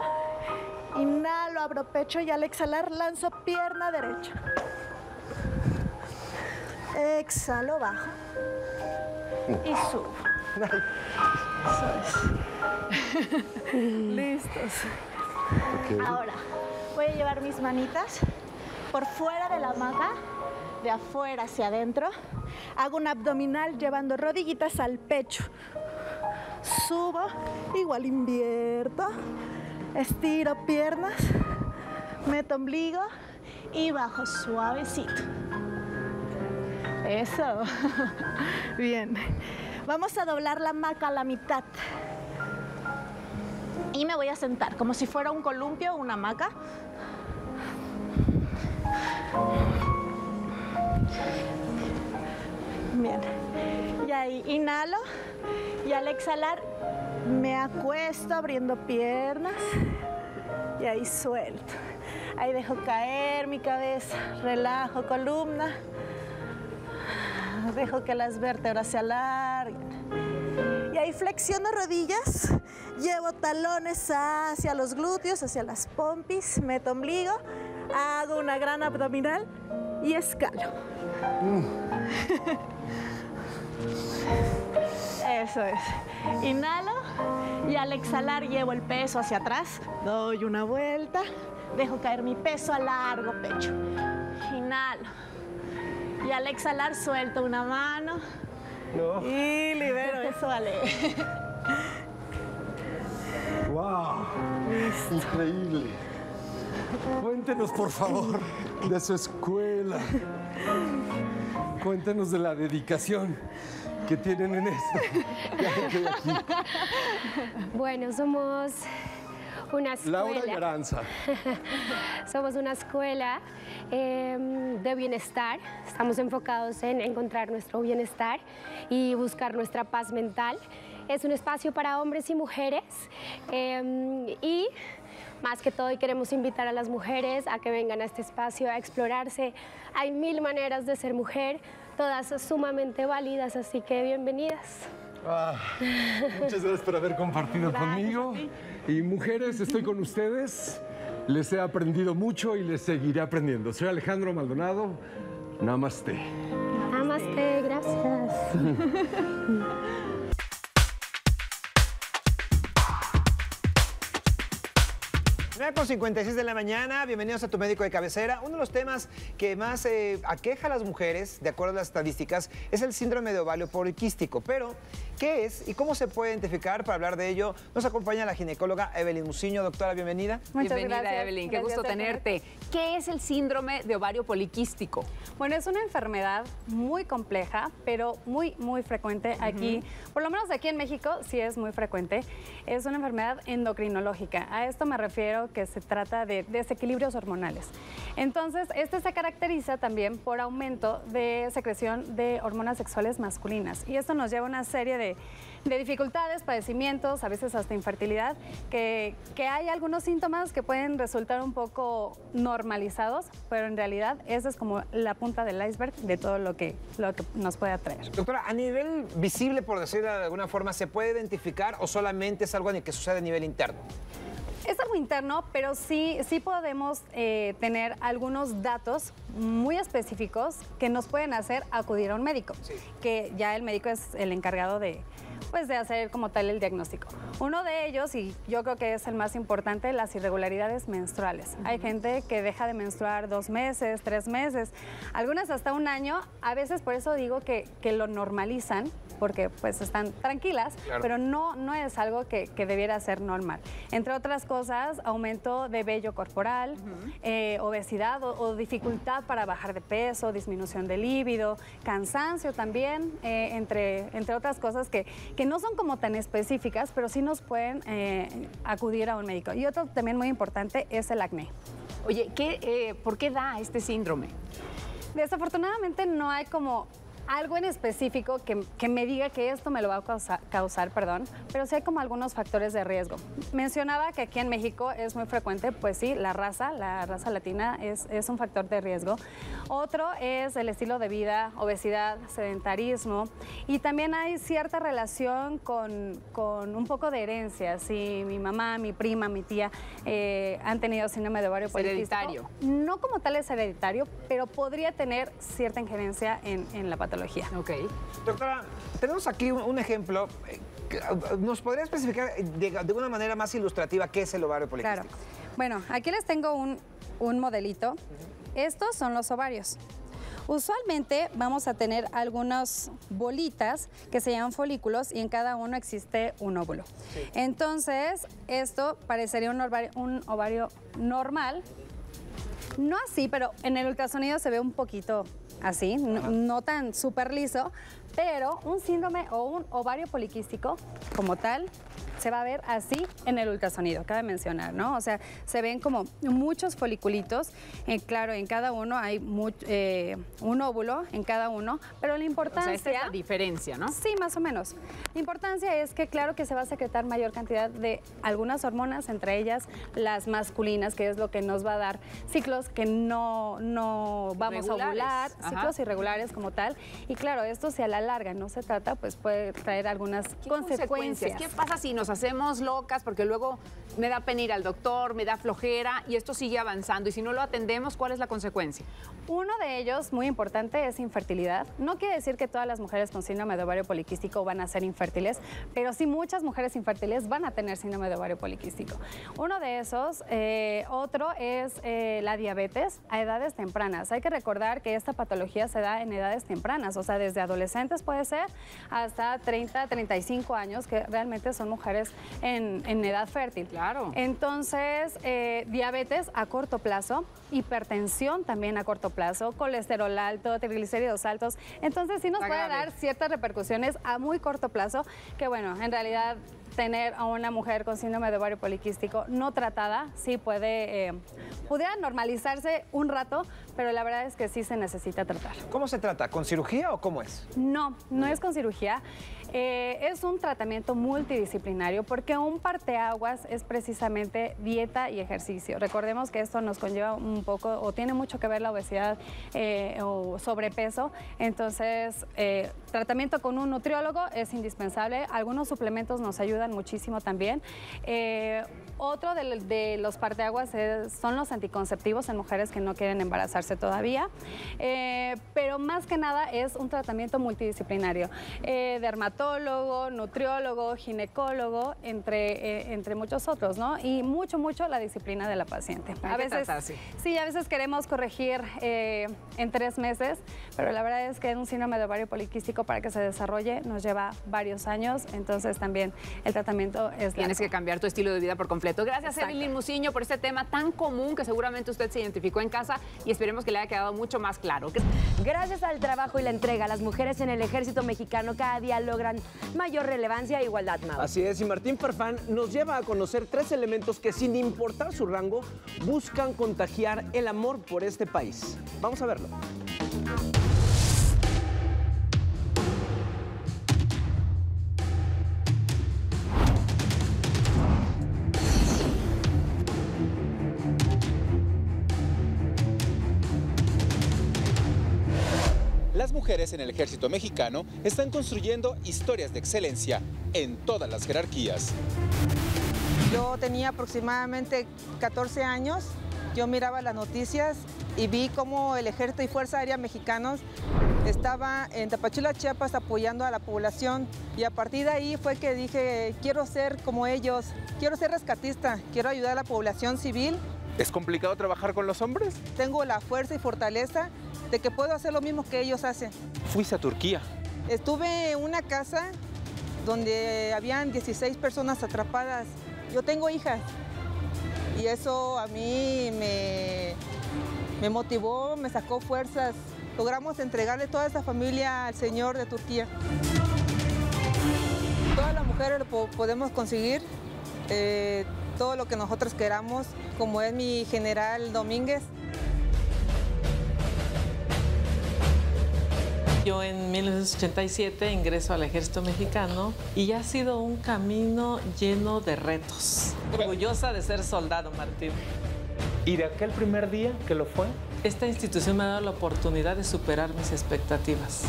Inhalo, abro pecho y al exhalar lanzo pierna derecha. Exhalo, bajo. Y subo. Eso es. Listos. Ahora, voy a llevar mis manitas por fuera de la hamaca, de afuera hacia adentro. Hago un abdominal llevando rodillitas al pecho. Subo, igual invierto. Estiro piernas, meto ombligo y bajo suavecito. Eso. Bien. Vamos a doblar la hamaca a la mitad. Y me voy a sentar como si fuera un columpio o una hamaca. Bien. Y ahí inhalo y al exhalar me acuesto abriendo piernas y ahí suelto. Ahí dejo caer mi cabeza, relajo columna, dejo que las vértebras se alarguen. Y ahí flexiono rodillas, llevo talones hacia los glúteos, hacia las pompis, meto ombligo, hago una gran abdominal y escalo. Eso es. Inhalo y al exhalar llevo el peso hacia atrás, doy una vuelta, dejo caer mi peso a largo pecho. Inhalo. Y al exhalar suelto una mano. Y libero, eso vale. ¡Wow! Increíble. Cuéntenos, por favor, de su escuela. Cuéntenos de la dedicación que tienen en esto. Bueno, somos una escuela. Laura y Aranza. Somos una escuela em, de bienestar. Estamos enfocados en encontrar nuestro bienestar y buscar nuestra paz mental. Es un espacio para hombres y mujeres em, y más que todo hoy queremos invitar a las mujeres a que vengan a este espacio a explorarse. Hay mil maneras de ser mujer, todas sumamente válidas, así que bienvenidas. Ah, muchas gracias por haber compartido Gracias conmigo. Y mujeres, estoy con ustedes. Les he aprendido mucho y les seguiré aprendiendo. Soy Alejandro Maldonado. Namaste. Namaste, gracias. 9 con 56 de la mañana, bienvenidos a tu médico de cabecera. Uno de los temas que más eh, aqueja a las mujeres, de acuerdo a las estadísticas, es el síndrome de ovario poliquístico. Pero, ¿qué es y cómo se puede identificar? Para hablar de ello, nos acompaña la ginecóloga Evelyn Muciño. Doctora, bienvenida. Bienvenida, Evelyn. Qué gusto tenerte. ¿Qué es el síndrome de ovario poliquístico? Bueno, es una enfermedad muy compleja, pero muy, muy frecuente aquí. Por lo menos aquí en México sí es muy frecuente. Es una enfermedad endocrinológica. A esto me refiero que se trata de desequilibrios hormonales. Entonces, este se caracteriza también por aumento de secreción de hormonas sexuales masculinas. Y esto nos lleva a una serie de, de dificultades, padecimientos, a veces hasta infertilidad, que, que hay algunos síntomas que pueden resultar un poco normalizados, pero en realidad esa es como la punta del iceberg de todo lo que, lo que nos puede atraer. Doctora, a nivel visible, por decirlo de alguna forma, ¿se puede identificar o solamente es algo que sucede a nivel interno? Es algo interno, pero sí, sí podemos eh, tener algunos datos muy específicos que nos pueden hacer acudir a un médico, que ya el médico es el encargado de, pues de hacer como tal el diagnóstico. Uno de ellos, y yo creo que es el más importante, las irregularidades menstruales. Hay gente que deja de menstruar dos meses, tres meses, algunas hasta un año. A veces por eso digo que, que lo normalizan, porque pues están tranquilas, pero no, no es algo que, que, debiera ser normal. Entre otras cosas, aumento de vello corporal, eh, obesidad o, dificultad para bajar de peso, disminución de líbido, cansancio también, eh, entre, entre otras cosas que, que no son como tan específicas, pero sí nos pueden eh, acudir a un médico. Y otro también muy importante es el acné. Oye, ¿qué, ¿por qué da este síndrome? Desafortunadamente no hay como algo en específico que, me diga que esto me lo va a causar, perdón, pero sí hay como algunos factores de riesgo. Mencionaba que aquí en México es muy frecuente, pues sí, la raza, la raza latina es, es un factor de riesgo. Otro es el estilo de vida, obesidad, sedentarismo y también hay cierta relación con, con un poco de herencia. Si mi mamá, mi prima, mi tía eh, han tenido síndrome de ovario poliquístico. Hereditario. No como tal es hereditario, pero podría tener cierta injerencia en, en la patología. Ok. Doctora, tenemos aquí un, ejemplo. ¿Nos podría especificar de, una manera más ilustrativa qué es el ovario poliquístico? Claro. Bueno, aquí les tengo un, modelito. Estos son los ovarios. Usualmente vamos a tener algunas bolitas que se llaman folículos y en cada uno existe un óvulo. Entonces, esto parecería un un ovario normal. No así, pero en el ultrasonido se ve un poquito así, no, tan súper liso, pero un síndrome o un ovario poliquístico como tal se va a ver así en el ultrasonido, cabe mencionar, ¿no? O sea, se ven como muchos foliculitos, eh, claro, en cada uno hay eh, un óvulo, en cada uno, pero la importancia... O sea, es la diferencia, ¿no? Sí, más o menos. La importancia es que claro que se va a secretar mayor cantidad de algunas hormonas, entre ellas las masculinas, que es lo que nos va a dar ciclos que no, no vamos a ovular, ciclos irregulares como tal. Y claro, esto si a la larga no se trata, pues puede traer algunas consecuencias? consecuencias. ¿Qué pasa si nos hacemos locas porque luego me da pena ir al doctor, me da flojera y esto sigue avanzando. Y si no lo atendemos, ¿cuál es la consecuencia? Uno de ellos, muy importante, es infertilidad. No quiere decir que todas las mujeres con síndrome de ovario poliquístico van a ser infértiles, pero sí muchas mujeres infértiles van a tener síndrome de ovario poliquístico. Uno de esos, eh, otro es eh, la diabetes a edades tempranas. Hay que recordar que esta patología se da en edades tempranas, o sea, desde adolescentes puede ser hasta 30, 35 años, que realmente son mujeres en, en edad fértil. Claro. Entonces, eh, diabetes a corto plazo, hipertensión también a corto plazo, colesterol alto, triglicéridos altos. Entonces, sí nos puede dar ciertas repercusiones a muy corto plazo, que bueno, en realidad tener a una mujer con síndrome de ovario poliquístico no tratada, sí puede, eh, pudiera normalizarse un rato, pero la verdad es que sí se necesita tratar. ¿Cómo se trata? ¿Con cirugía o cómo es? No, no es con cirugía. Eh, es un tratamiento multidisciplinario porque un parteaguas es precisamente dieta y ejercicio. Recordemos que esto nos conlleva un poco o tiene mucho que ver la obesidad eh, o sobrepeso. Entonces, eh, tratamiento con un nutriólogo es indispensable. Algunos suplementos nos ayudan muchísimo también. Otro de, los parteaguas son los anticonceptivos en mujeres que no quieren embarazarse todavía. pero más que nada es un tratamiento multidisciplinario. dermatólogo nutriólogo, ginecólogo, entre, eh, entre muchos otros, ¿no? Y mucho, mucho la disciplina de la paciente. A veces, sí, a veces queremos corregir eh, en tres meses, pero la verdad es que un síndrome de ovario poliquístico para que se desarrolle nos lleva varios años, entonces también el tratamiento es Tienes que cambiar tu estilo de vida por completo. Gracias, Evelyn Musiño, por este tema tan común que seguramente usted se identificó en casa y esperemos que le haya quedado mucho más claro. Gracias al trabajo y la entrega, las mujeres en el ejército mexicano cada día logran mayor relevancia e igualdad, Así es, y Martín Farfán nos lleva a conocer tres elementos que sin importar su rango buscan contagiar el amor por este país. Vamos a verlo. Mujeres en el ejército mexicano están construyendo historias de excelencia en todas las jerarquías. Yo tenía aproximadamente 14 años, yo miraba las noticias y vi cómo el ejército y Fuerza Aérea mexicanos Estaba en Tapachula, Chiapas apoyando a la población y a partir de ahí fue que dije, quiero ser como ellos, quiero ser rescatista, quiero ayudar a la población civil. ¿Es complicado trabajar con los hombres? Tengo la fuerza y fortaleza de que puedo hacer lo mismo que ellos hacen. Fuiste a Turquía. Estuve en una casa donde habían 16 personas atrapadas. Yo tengo hijas y eso a mí me, me motivó, me sacó fuerzas. Logramos entregarle toda esa familia al Señor de Turquía. Todas las mujeres lo podemos conseguir, eh, todo lo que nosotros queramos, como es mi general Domínguez. Yo en 1987 ingreso al ejército mexicano y ha sido un camino lleno de retos. Orgullosa de ser soldado, Martín. ¿Y de aquel primer día que lo fue? Esta institución me ha dado la oportunidad de superar mis expectativas.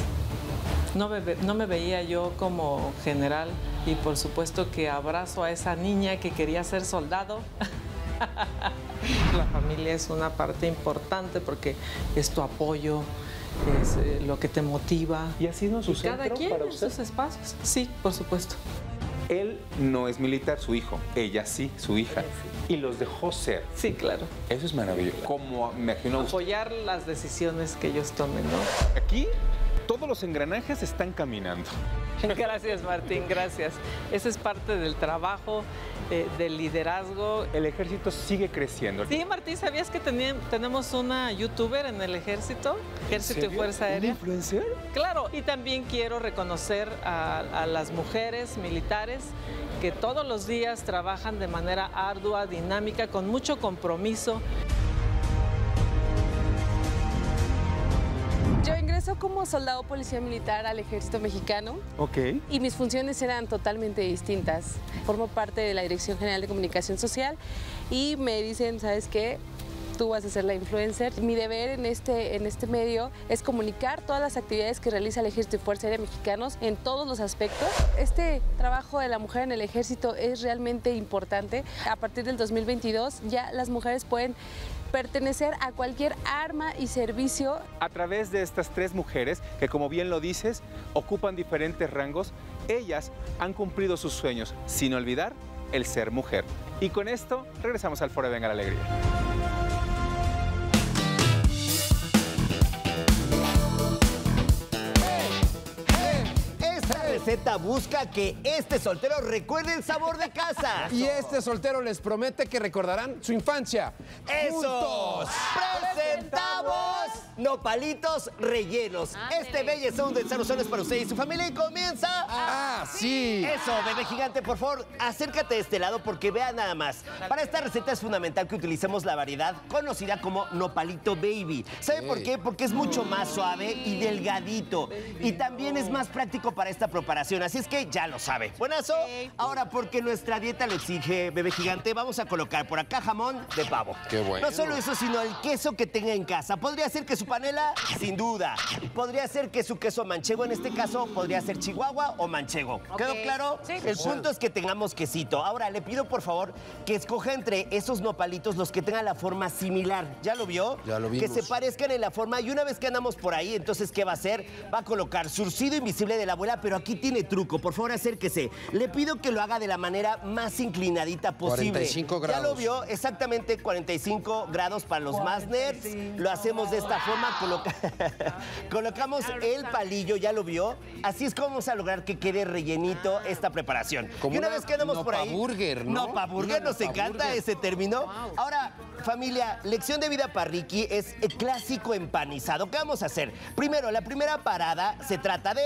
No me, no me veía yo como general y por supuesto que abrazo a esa niña que quería ser soldado. La familia es una parte importante porque es tu apoyo, es eh, lo que te motiva. ¿Y ha sido su Cada centro quien para en usted? sus espacios. Sí, por supuesto. Él no es militar, su hijo. Ella sí, su hija. Y los dejó ser. Sí, claro. Eso es maravilloso. Como me imagino usted. Apoyar las decisiones que ellos tomen, ¿no? Aquí todos los engranajes están caminando. Gracias, Martín, gracias. Ese es parte del trabajo, eh, del liderazgo. El ejército sigue creciendo. Sí, Martín, ¿sabías que tenemos una youtuber en el ejército? Ejército y? Fuerza ¿Un Aérea. influencer? Claro, y también quiero reconocer a, a las mujeres militares que todos los días trabajan de manera ardua, dinámica, con mucho compromiso. Yo ingreso como soldado policía militar al ejército mexicano Ok. y mis funciones eran totalmente distintas. Formo parte de la Dirección General de Comunicación Social y me dicen, ¿sabes qué? Tú vas a ser la influencer. Mi deber en este, en este medio es comunicar todas las actividades que realiza el Ejército y Fuerza Aérea Mexicanos en todos los aspectos. Este trabajo de la mujer en el ejército es realmente importante. A partir del 2022 ya las mujeres pueden pertenecer a cualquier arma y servicio A través de estas tres mujeres, que como bien lo dices, ocupan diferentes rangos, ellas han cumplido sus sueños, sin olvidar el ser mujer. Y con esto regresamos al Foro de Venga la Alegría. Receta busca que este soltero recuerde el sabor de casa. Y este soltero les promete que recordarán su infancia. ¡Eso! ¡Juntos! Presentamos nopalitos rellenos. Este bellezón de Cero es para usted y su familia y comienza. ¡Ah, sí! Eso, bebé gigante, por favor, acércate de este lado porque vea nada más. Para esta receta es fundamental que utilicemos la variedad conocida como nopalito baby. ¿Sabe por qué? Porque es mucho más suave y delgadito. Y también es más práctico para esta preparación. Así es que ya lo sabe. Buenazo. Ahora, porque nuestra dieta lo exige, bebé gigante, vamos a colocar por acá jamón de pavo. Qué bueno. No solo eso, sino el queso que tenga en casa. Podría ser que su panela, sin duda. Podría ser que su queso manchego, en este caso, podría ser chihuahua o manchego. ¿Quedó Ok. claro? Sí. El punto es que tengamos quesito. Ahora, le pido por favor que escoja entre esos nopalitos los que tengan la forma similar. ¿Ya lo vio? Ya lo Que vimos. se parezcan en la forma. Y una vez que andamos por ahí, entonces, ¿qué va a hacer? Va a colocar surcido invisible de la abuela, pero aquí tiene truco. Por favor, acérquese. Le pido que lo haga de la manera más inclinadita posible. 45 ¿Ya lo grados. vio? Exactamente 45 grados para los más nerds. Lo hacemos de esta forma. coloca- Colocamos el palillo, ¿ya lo vio? Así es como vamos a lograr que quede rellenito esta preparación. Como y una una vez que andamos por ahí... nopaburger, ¿no? Nopaburger, Una nos encanta ese término. Ahora, familia, lección de vida para Ricky es el clásico empanizado. ¿Qué vamos a hacer? Primero, la primera parada se trata de...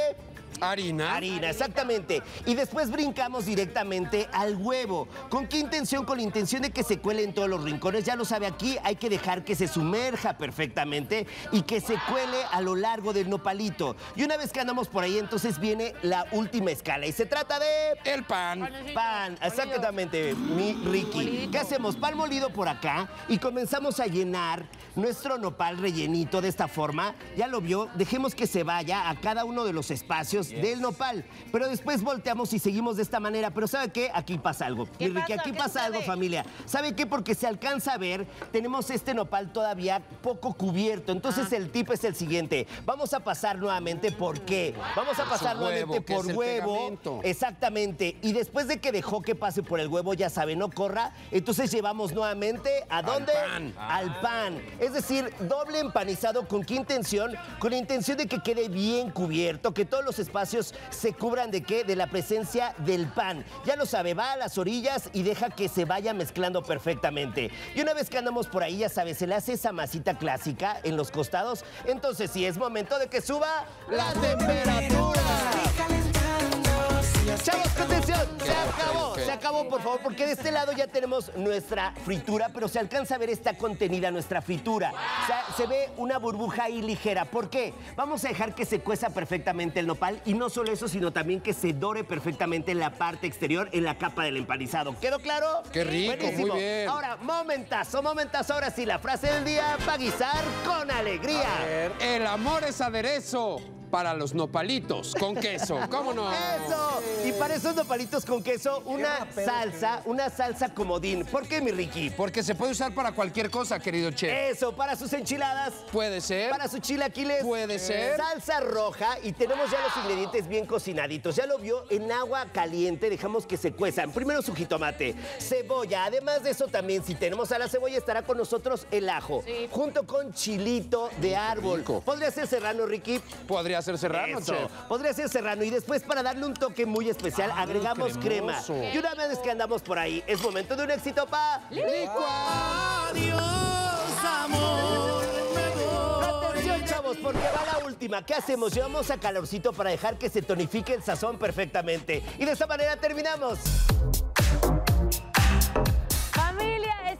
Harina. Harina, exactamente. Y después brincamos directamente al huevo. ¿Con qué intención? Con la intención de que se cuele en todos los rincones. Ya lo sabe aquí, hay que dejar que se sumerja perfectamente y que se cuele a lo largo del nopalito. Y una vez que andamos por ahí, entonces viene la última escala. Y se trata de... El pan. Pan, exactamente, mi Ricky. ¿Qué hacemos? Pan molido por acá y comenzamos a llenar nuestro nopal rellenito de esta forma. Ya lo vio, dejemos que se vaya a cada uno de los espacios del nopal. Pero después volteamos y seguimos de esta manera. Pero ¿sabe qué? Aquí pasa algo. Aquí ¿Qué pasa algo, familia. ¿Sabe qué? Porque se alcanza a ver, tenemos este nopal todavía poco cubierto. Entonces Ah. el tip es el siguiente. Vamos a pasar nuevamente por qué. Vamos a pasar nuevamente por huevo. pegamento. Exactamente. Y después de que dejó que pase por el huevo, ya sabe, no corra. Entonces llevamos nuevamente a dónde? pan. Al pan. Es decir, doble empanizado. ¿Con qué intención? Con la intención de que quede bien cubierto, que todos los se cubran de qué? De la presencia del pan. Ya lo sabe, va a las orillas y deja que se vaya mezclando perfectamente. Y una vez que andamos por ahí, ya sabe, se le hace esa masita clásica en los costados. Entonces sí, es momento de que suba la temperatura. Chavos, atención, se acabó, se acabó, por favor, porque de este lado ya tenemos nuestra fritura, pero se alcanza a ver esta contenida, nuestra fritura. O sea, se ve una burbuja ahí ligera. ¿Por qué? Vamos a dejar que se cueza perfectamente el nopal y no solo eso, sino también que se dore perfectamente en la parte exterior, en la capa del empanizado. ¿Quedó claro? Qué rico, Buenísimo. muy bien. Ahora, momentazo, momentazo. Ahora sí, la frase del día para guisar con alegría. El amor es aderezo para los nopalitos con queso. ¿Cómo no? Eso. Y para esos nopalitos con queso, una salsa, una salsa comodín. ¿Por qué, mi Ricky? Porque se puede usar para cualquier cosa, querido chef. Eso, para sus enchiladas. Puede ser. Para sus chilaquiles. Puede ser. Salsa roja y tenemos ya los ingredientes bien cocinaditos. Ya lo vio en agua caliente, dejamos que se cuezan. Primero su jitomate, cebolla. Además de eso también, si tenemos a la cebolla, estará con nosotros el ajo. Junto con chilito de árbol. ¿Podría ser serrano, Ricky? Podría ser serrano, Eso. chef. Podría ser serrano. Y después, para darle un toque muy especial, agregamos crema. Y una vez que andamos por ahí, es momento de un éxito pa... Atención, chavos, porque va la última. ¿Qué hacemos? Llevamos a calorcito para dejar que se tonifique el sazón perfectamente. Y de esa manera terminamos.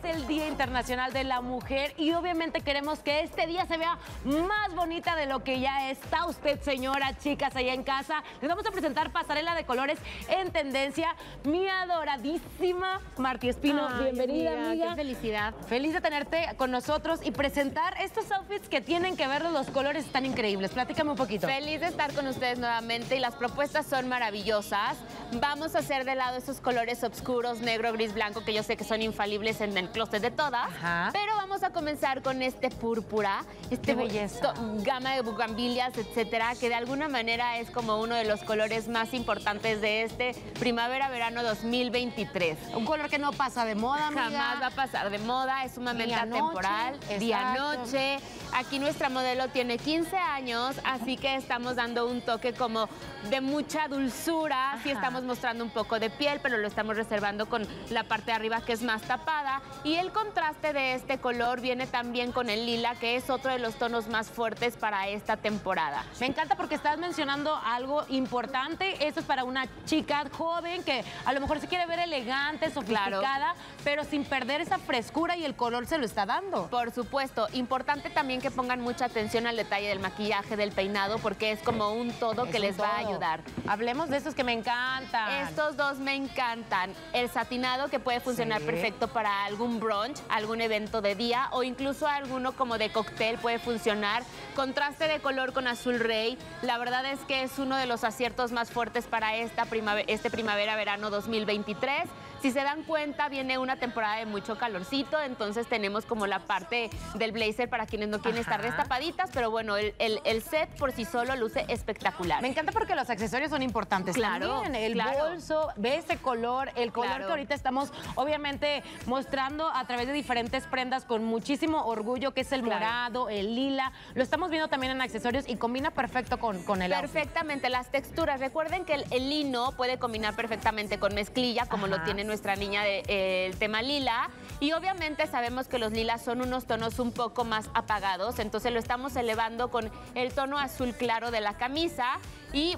Es el Día Internacional de la Mujer y obviamente queremos que este día se vea más bonita de lo que ya está usted, señora, chicas, allá en casa. Les vamos a presentar pasarela de colores en tendencia. Mi adoradísima Marti Espino, Ay, bienvenida, amiga, amiga. qué felicidad. Feliz de tenerte con nosotros y presentar estos outfits que tienen que ver, los colores están increíbles. Platícame un poquito. Feliz de estar con ustedes nuevamente y las propuestas son maravillosas. Vamos a hacer de lado esos colores oscuros, negro, gris, blanco, que yo sé que son infalibles en el closet de todas. Pero vamos a comenzar con este púrpura, este belleza. gama de bugambilias, etcétera, que de alguna manera es como uno de los colores más importantes de este primavera-verano 2023. Un color que no pasa de moda, amiga. Jamás va a pasar de moda, es sumamente atemporal, día-noche. Aquí nuestra modelo tiene 15 años, así que estamos dando un toque como de mucha dulzura. Sí estamos mostrando un poco de piel, pero lo estamos reservando con la parte de arriba que es más tapada. Y el contraste de este color viene también con el lila, que es otro de los tonos más fuertes para esta temporada. Me encanta porque estás mencionando algo importante. Esto es para una chica joven que a lo mejor se quiere ver elegante, sofisticada, pero sin perder esa frescura y el color se lo está dando. Por supuesto, importante también que pongan mucha atención al detalle del maquillaje, del peinado, porque es como un todo Es que un les va a ayudar. Hablemos de estos que me encantan. Estos dos me encantan. El satinado que puede funcionar Sí. perfecto para algún brunch, algún evento de día o incluso alguno como de cóctel puede funcionar. Contraste de color con azul rey. La verdad es que es uno de los aciertos más fuertes para esta primavera, este primavera-verano 2023. Si se dan cuenta, viene una temporada de mucho calorcito, entonces tenemos como la parte del blazer para quienes no quieren estar destapaditas, pero bueno, el, el- el set por sí solo luce espectacular. Me encanta porque los accesorios son importantes Claro, también. El claro. bolso, ve ese color, el color Claro. que ahorita estamos obviamente mostrando a través de diferentes prendas con muchísimo orgullo, que es el morado, el lila. Lo estamos viendo también en accesorios y combina perfecto con, con el outfit. Perfectamente, las texturas. Recuerden que el, el lino puede combinar perfectamente con mezclilla, como lo tiene nuestra niña del tema lila. Y obviamente sabemos que los lilas son unos tonos un poco más apagados, entonces lo estamos elevando con el tono azul claro de la camisa y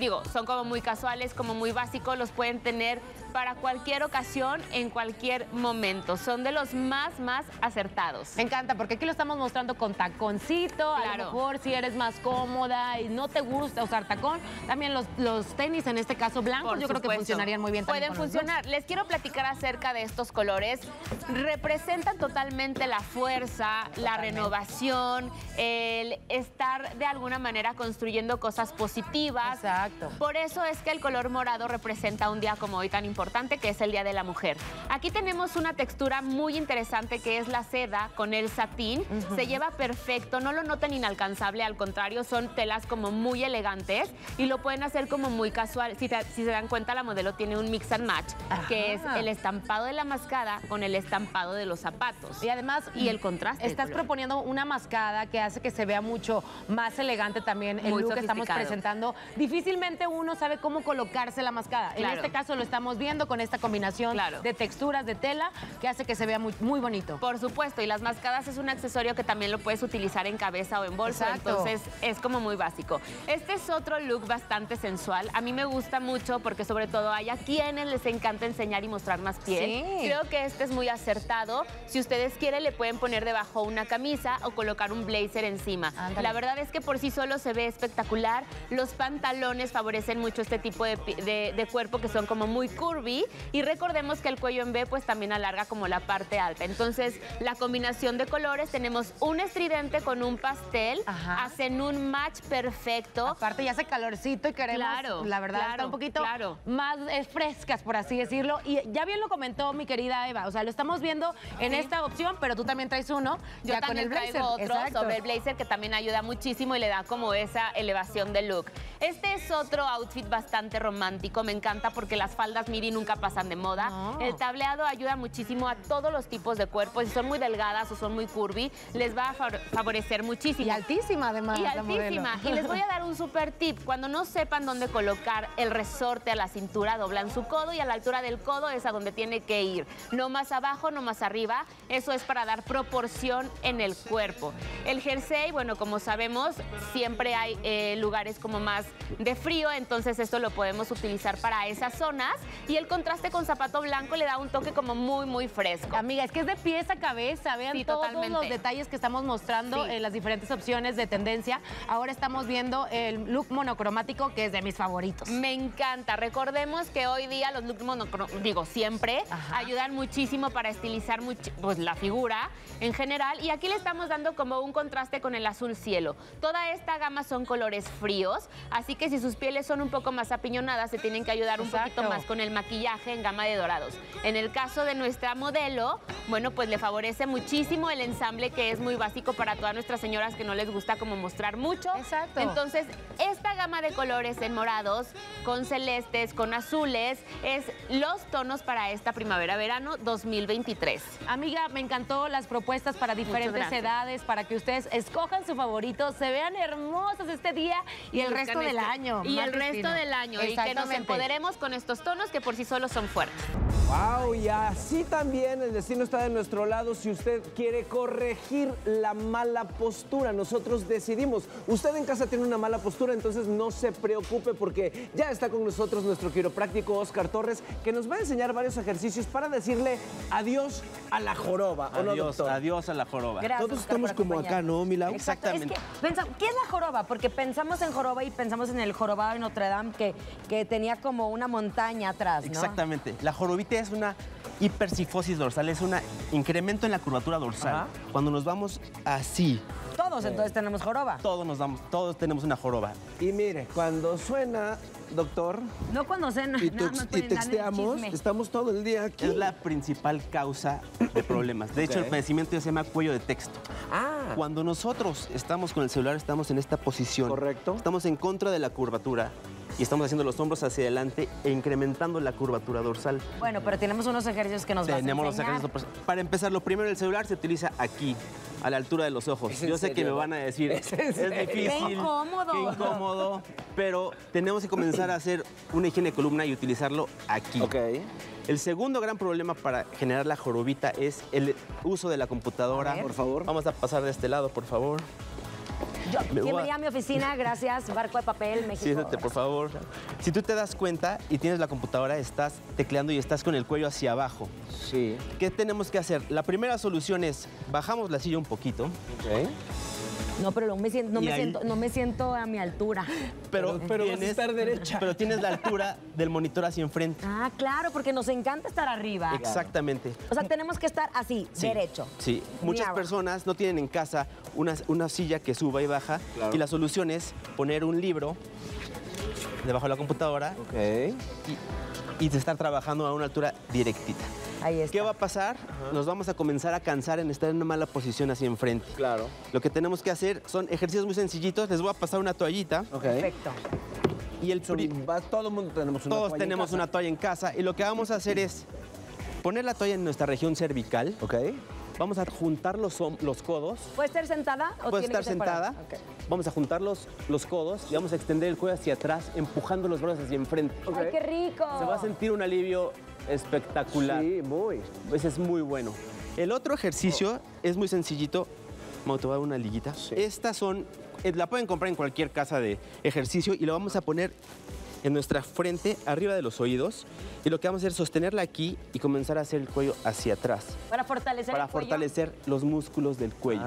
digo, son como muy casuales, como muy básicos, los pueden tener para cualquier ocasión, en cualquier momento. Son de los más, más acertados. Me encanta, porque aquí lo estamos mostrando con taconcito. A lo mejor si eres más cómoda y no te gusta usar tacón, también los, los tenis, en este caso blancos, Por yo creo que funcionarían muy bien también Pueden con los dos. funcionar. Les quiero platicar acerca de estos colores. Representan totalmente la fuerza, la renovación, el estar de alguna manera construyendo cosas positivas. Exacto. Por eso es que el color morado representa un día como hoy tan importante, que es el Día de la Mujer. Aquí tenemos una textura muy interesante que es la seda con el satín. Se lleva perfecto, no lo notan inalcanzable, al contrario, son telas como muy elegantes y lo pueden hacer como muy casual. Si, te- si se dan cuenta, la modelo tiene un mix and match, que es Ajá. el estampado de la mascada con el estampado de los zapatos. Y además, y el contraste. Estás proponiendo una mascada que hace que se vea mucho más elegante también el Muy look que estamos presentando. Difícilmente uno sabe cómo colocarse la mascada. En Claro. este caso lo estamos viendo con esta combinación Claro. de texturas de tela que hace que se vea muy, muy bonito. Por supuesto, y las mascadas es un accesorio que también lo puedes utilizar en cabeza o en bolsa, Exacto. entonces es como muy básico. Este es otro look bastante sensual. A mí me gusta mucho porque sobre todo hay a quienes les encanta enseñar y mostrar más piel. Sí. Creo que este es muy acertado. Si ustedes quieren le pueden poner debajo una camisa o colocar un blazer encima. Ándale. La verdad es que por sí solo se ve espectacular. Los pantalones favorecen mucho este tipo de, de- de cuerpo que son como muy curvy y recordemos que el cuello en B pues también alarga como la parte alta. Entonces la combinación de colores tenemos un estridente con un pastel, Ajá. hacen un match perfecto. Aparte ya hace calorcito y queremos, Claro, la verdad, claro, estar un poquito claro. más eh, frescas, por así decirlo. Y ya bien lo comentó mi querida Eva, o sea, lo estamos viendo en Sí. esta opción, pero tú también traes uno Yo ya con también el blazer. traigo otro Exacto. sobre el blazer que también ayuda muchísimo y le da como esa elevación de look. Este es otro outfit bastante romántico, me encanta porque las faldas nunca pasan de moda. No. El tableado ayuda muchísimo a todos los tipos de cuerpos, si son muy delgadas o son muy curvy, les va a fa- favorecer muchísimo. Y altísima además. Y altísima. Y les voy a dar un super tip. Cuando no sepan dónde colocar el resorte a la cintura, doblan su codo y a la altura del codo es a donde tiene que ir. No más abajo, no más arriba. Eso es para dar proporción en el cuerpo. El jersey, bueno, como sabemos, siempre hay eh, lugares como más de frío, entonces esto lo podemos utilizar para esas zonas. Y el contraste con zapato blanco le da un toque como muy, muy fresco. Amiga, es que es de pies a cabeza. Vean Sí, todos totalmente. los detalles que estamos mostrando Sí. en las diferentes opciones de tendencia. Ahora estamos viendo el look monocromático, que es de mis favoritos. Me encanta. Recordemos que hoy día los looks monocromáticos, digo siempre, ayudan muchísimo para estilizar much- pues, la figura en general. Y aquí le estamos dando como un contraste con el azul cielo. Toda esta gama son colores fríos, así que si sus pieles son un poco más apiñonadas, se tienen que ayudar un Exacto. poquito más con el maquillaje en gama de dorados. En el caso de nuestra modelo, bueno, pues le favorece muchísimo el ensamble que es muy básico para todas nuestras señoras que no les gusta como mostrar mucho. Exacto. Entonces, esta gama de colores en morados, con celestes, con azules, es los tonos para esta primavera-verano 2023. Amiga, me encantó las propuestas para diferentes edades, para que ustedes escojan su favorito, se vean hermosas este día y el resto del año. Y el resto del año. Y que nos empoderemos con estos tonos que por sí solos son fuertes. Wow, y así también el destino está de nuestro lado si usted quiere corregir la mala postura. Nosotros decidimos. Usted en casa tiene una mala postura, entonces no se preocupe porque ya está con nosotros nuestro quiropráctico Oscar Torres, que nos va a enseñar varios ejercicios para decirle adiós a la joroba. ¿o Adiós, doctor? adiós a la joroba. Gracias, Todos Oscar, estamos como acá, ¿no, Milau? Exacto. Es que pensa- ¿Qué es la joroba? Porque pensamos en joroba y pensamos en el jorobado de Notre Dame que, que tenía como una montaña atrás, ¿no? Exactamente. La jorobita es una hipersifosis dorsal, es un incremento en la curvatura dorsal. Cuando nos vamos así, Todos entonces tenemos joroba. todos nos damos, todos tenemos una joroba. Y mire, cuando suena, doctor, No cuando se y, nada más y texteamos, estamos todo el día aquí. Es la principal causa de problemas. De hecho, el padecimiento ya se llama cuello de texto. Ah. Cuando nosotros estamos con el celular, estamos en esta posición. Correcto. Estamos en contra de la curvatura y estamos haciendo los hombros hacia adelante e incrementando la curvatura dorsal. Bueno, pero tenemos unos ejercicios que nos vas a Tenemos los ejercicios. Para empezar, lo primero, el celular se utiliza aquí, a la altura de los ojos. ¿Es en Yo sé que me van a decir, ¿Es es, difícil. Qué incómodo. Qué incómodo. Pero tenemos que comenzar a hacer una higiene de columna y utilizarlo aquí. El segundo gran problema para generar la jorobita es el uso de la computadora. Por favor. Vamos a pasar de este lado, por favor. Yo, Me voy a- bienvenida a mi oficina, gracias, Barco de Papel, México. Siéntate, por favor. Si tú te das cuenta y tienes la computadora, estás tecleando y estás con el cuello hacia abajo. Sí. ¿Qué tenemos que hacer? La primera solución es bajamos la silla un poquito. No, pero no me siento, no Y me ahí- siento, no me siento a mi altura. Pero, pero vas a tienes, estar derecha. Pero tienes la altura del monitor hacia enfrente. Ah, claro, porque nos encanta estar arriba. Exactamente. O sea, tenemos que estar así, Sí, derecho. Sí, muchas personas no tienen en casa una, una silla que suba y baja. Y la solución es poner un libro debajo de la computadora y, y de estar trabajando a una altura directita. Ahí está. ¿Qué va a pasar? Nos vamos a comenzar a cansar en estar en una mala posición hacia enfrente. Claro. Lo que tenemos que hacer son ejercicios muy sencillitos. Les voy a pasar una toallita. Perfecto. Y el todo el mundo tenemos una Todos toalla en tenemos casa. una toalla en casa. Y lo que vamos a hacer es poner la toalla en nuestra región cervical. Ok. Vamos a juntar los, los codos. ¿Puede estar sentada o Puede tiene estar que sentada. Vamos a juntar los, los codos y vamos a extender el cuello hacia atrás, empujando los brazos hacia enfrente. ¡Ay, qué rico! Se va a sentir un alivio espectacular. Sí, muy. Ese es muy bueno. El otro ejercicio es muy sencillito. Voy a dar una liguita. Estas son, eh, la pueden comprar en cualquier casa de ejercicio y lo vamos a poner en nuestra frente, arriba de los oídos. Y lo que vamos a hacer es sostenerla aquí y comenzar a hacer el cuello hacia atrás Para fortalecer para el cuello. fortalecer los músculos del cuello.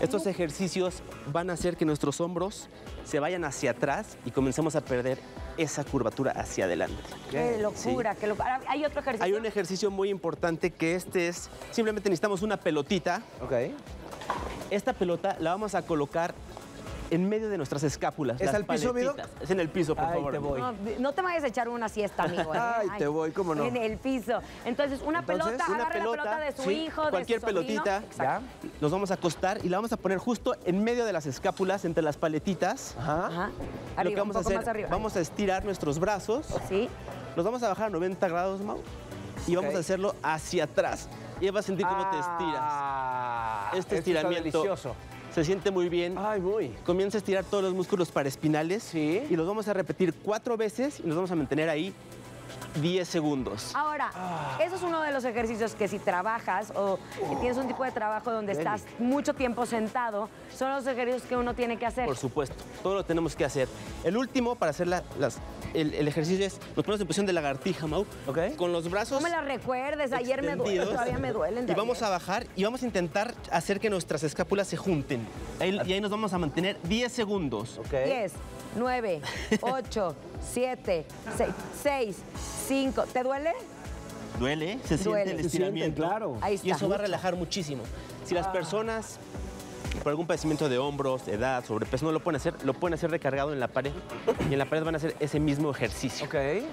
Estos ejercicios van a hacer que nuestros hombros se vayan hacia atrás y comencemos a perder esa curvatura hacia adelante. Qué locura, qué locura. Hay otro ejercicio. Hay un ejercicio muy importante que este es, simplemente necesitamos una pelotita. Esta pelota la vamos a colocar en medio de nuestras escápulas. ¿Es al piso, Mido? paletitas. Es en el piso, por Ay, favor. te voy. No, no te vayas a echar una siesta, amigo. ¿eh? Ay, te voy, ¿cómo no? En el piso. Entonces, una Entonces, pelota, una agarra pelota, la pelota de su sí, hijo, de su sobrino. pelotita, Exacto. nos vamos a acostar y la vamos a poner justo en medio de las escápulas, entre las paletitas. Ajá. Lo Arriba, que vamos un a hacer, más arriba. vamos a estirar nuestros brazos. Sí. Los vamos a bajar a 90 grados, Mau. Y vamos a hacerlo hacia atrás. Y vas a sentir cómo te estiras. Este esto está estiramiento delicioso. Se siente muy bien. Ay, muy. Comienza a estirar todos los músculos paraespinales. Y los vamos a repetir cuatro veces y nos vamos a mantener ahí 10 segundos. Ahora, Ah. eso es uno de los ejercicios que si trabajas o si tienes un tipo de trabajo donde Deli. estás mucho tiempo sentado, son los ejercicios que uno tiene que hacer. Por supuesto, todo lo tenemos que hacer. El último para hacer la- las, el, el ejercicio es, nos ponemos en posición de lagartija, Mau, con los brazos No me las recuerdes, ayer me duele, todavía me duelen. Y vamos ayer. a bajar y vamos a intentar hacer que nuestras escápulas se junten. Ahí- y ahí nos vamos a mantener 10 segundos. 10, 9, 8, 7, 6, 5. ¿Te duele? Duele, se Duele. siente el Se siente, estiramiento. claro. Ahí Y está. eso va a relajar muchísimo. Si las Ah. personas por algún padecimiento de hombros, edad, sobrepeso, no lo pueden hacer, lo pueden hacer recargado en la pared y en la pared van a hacer ese mismo ejercicio.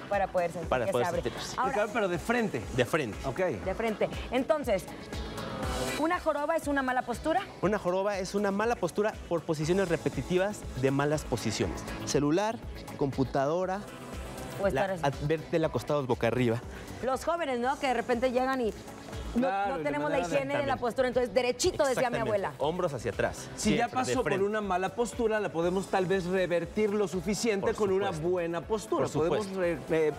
Para poder sentir Para que poder se abre. sentirse. Ahora, pero de frente. De frente. Ok. de frente. Entonces, ¿una joroba es una mala postura? Una joroba es una mala postura por posiciones repetitivas de malas posiciones. Celular, computadora, O estar la, así. a- verte acostados boca arriba. Los jóvenes, ¿no? Que de repente llegan y Claro, no tenemos la higiene de la postura. Entonces, derechito, decía mi abuela. Hombros hacia atrás. Si ya siempre, pasó por una mala postura, la podemos tal vez revertir lo suficiente con una buena postura. Por podemos re- re-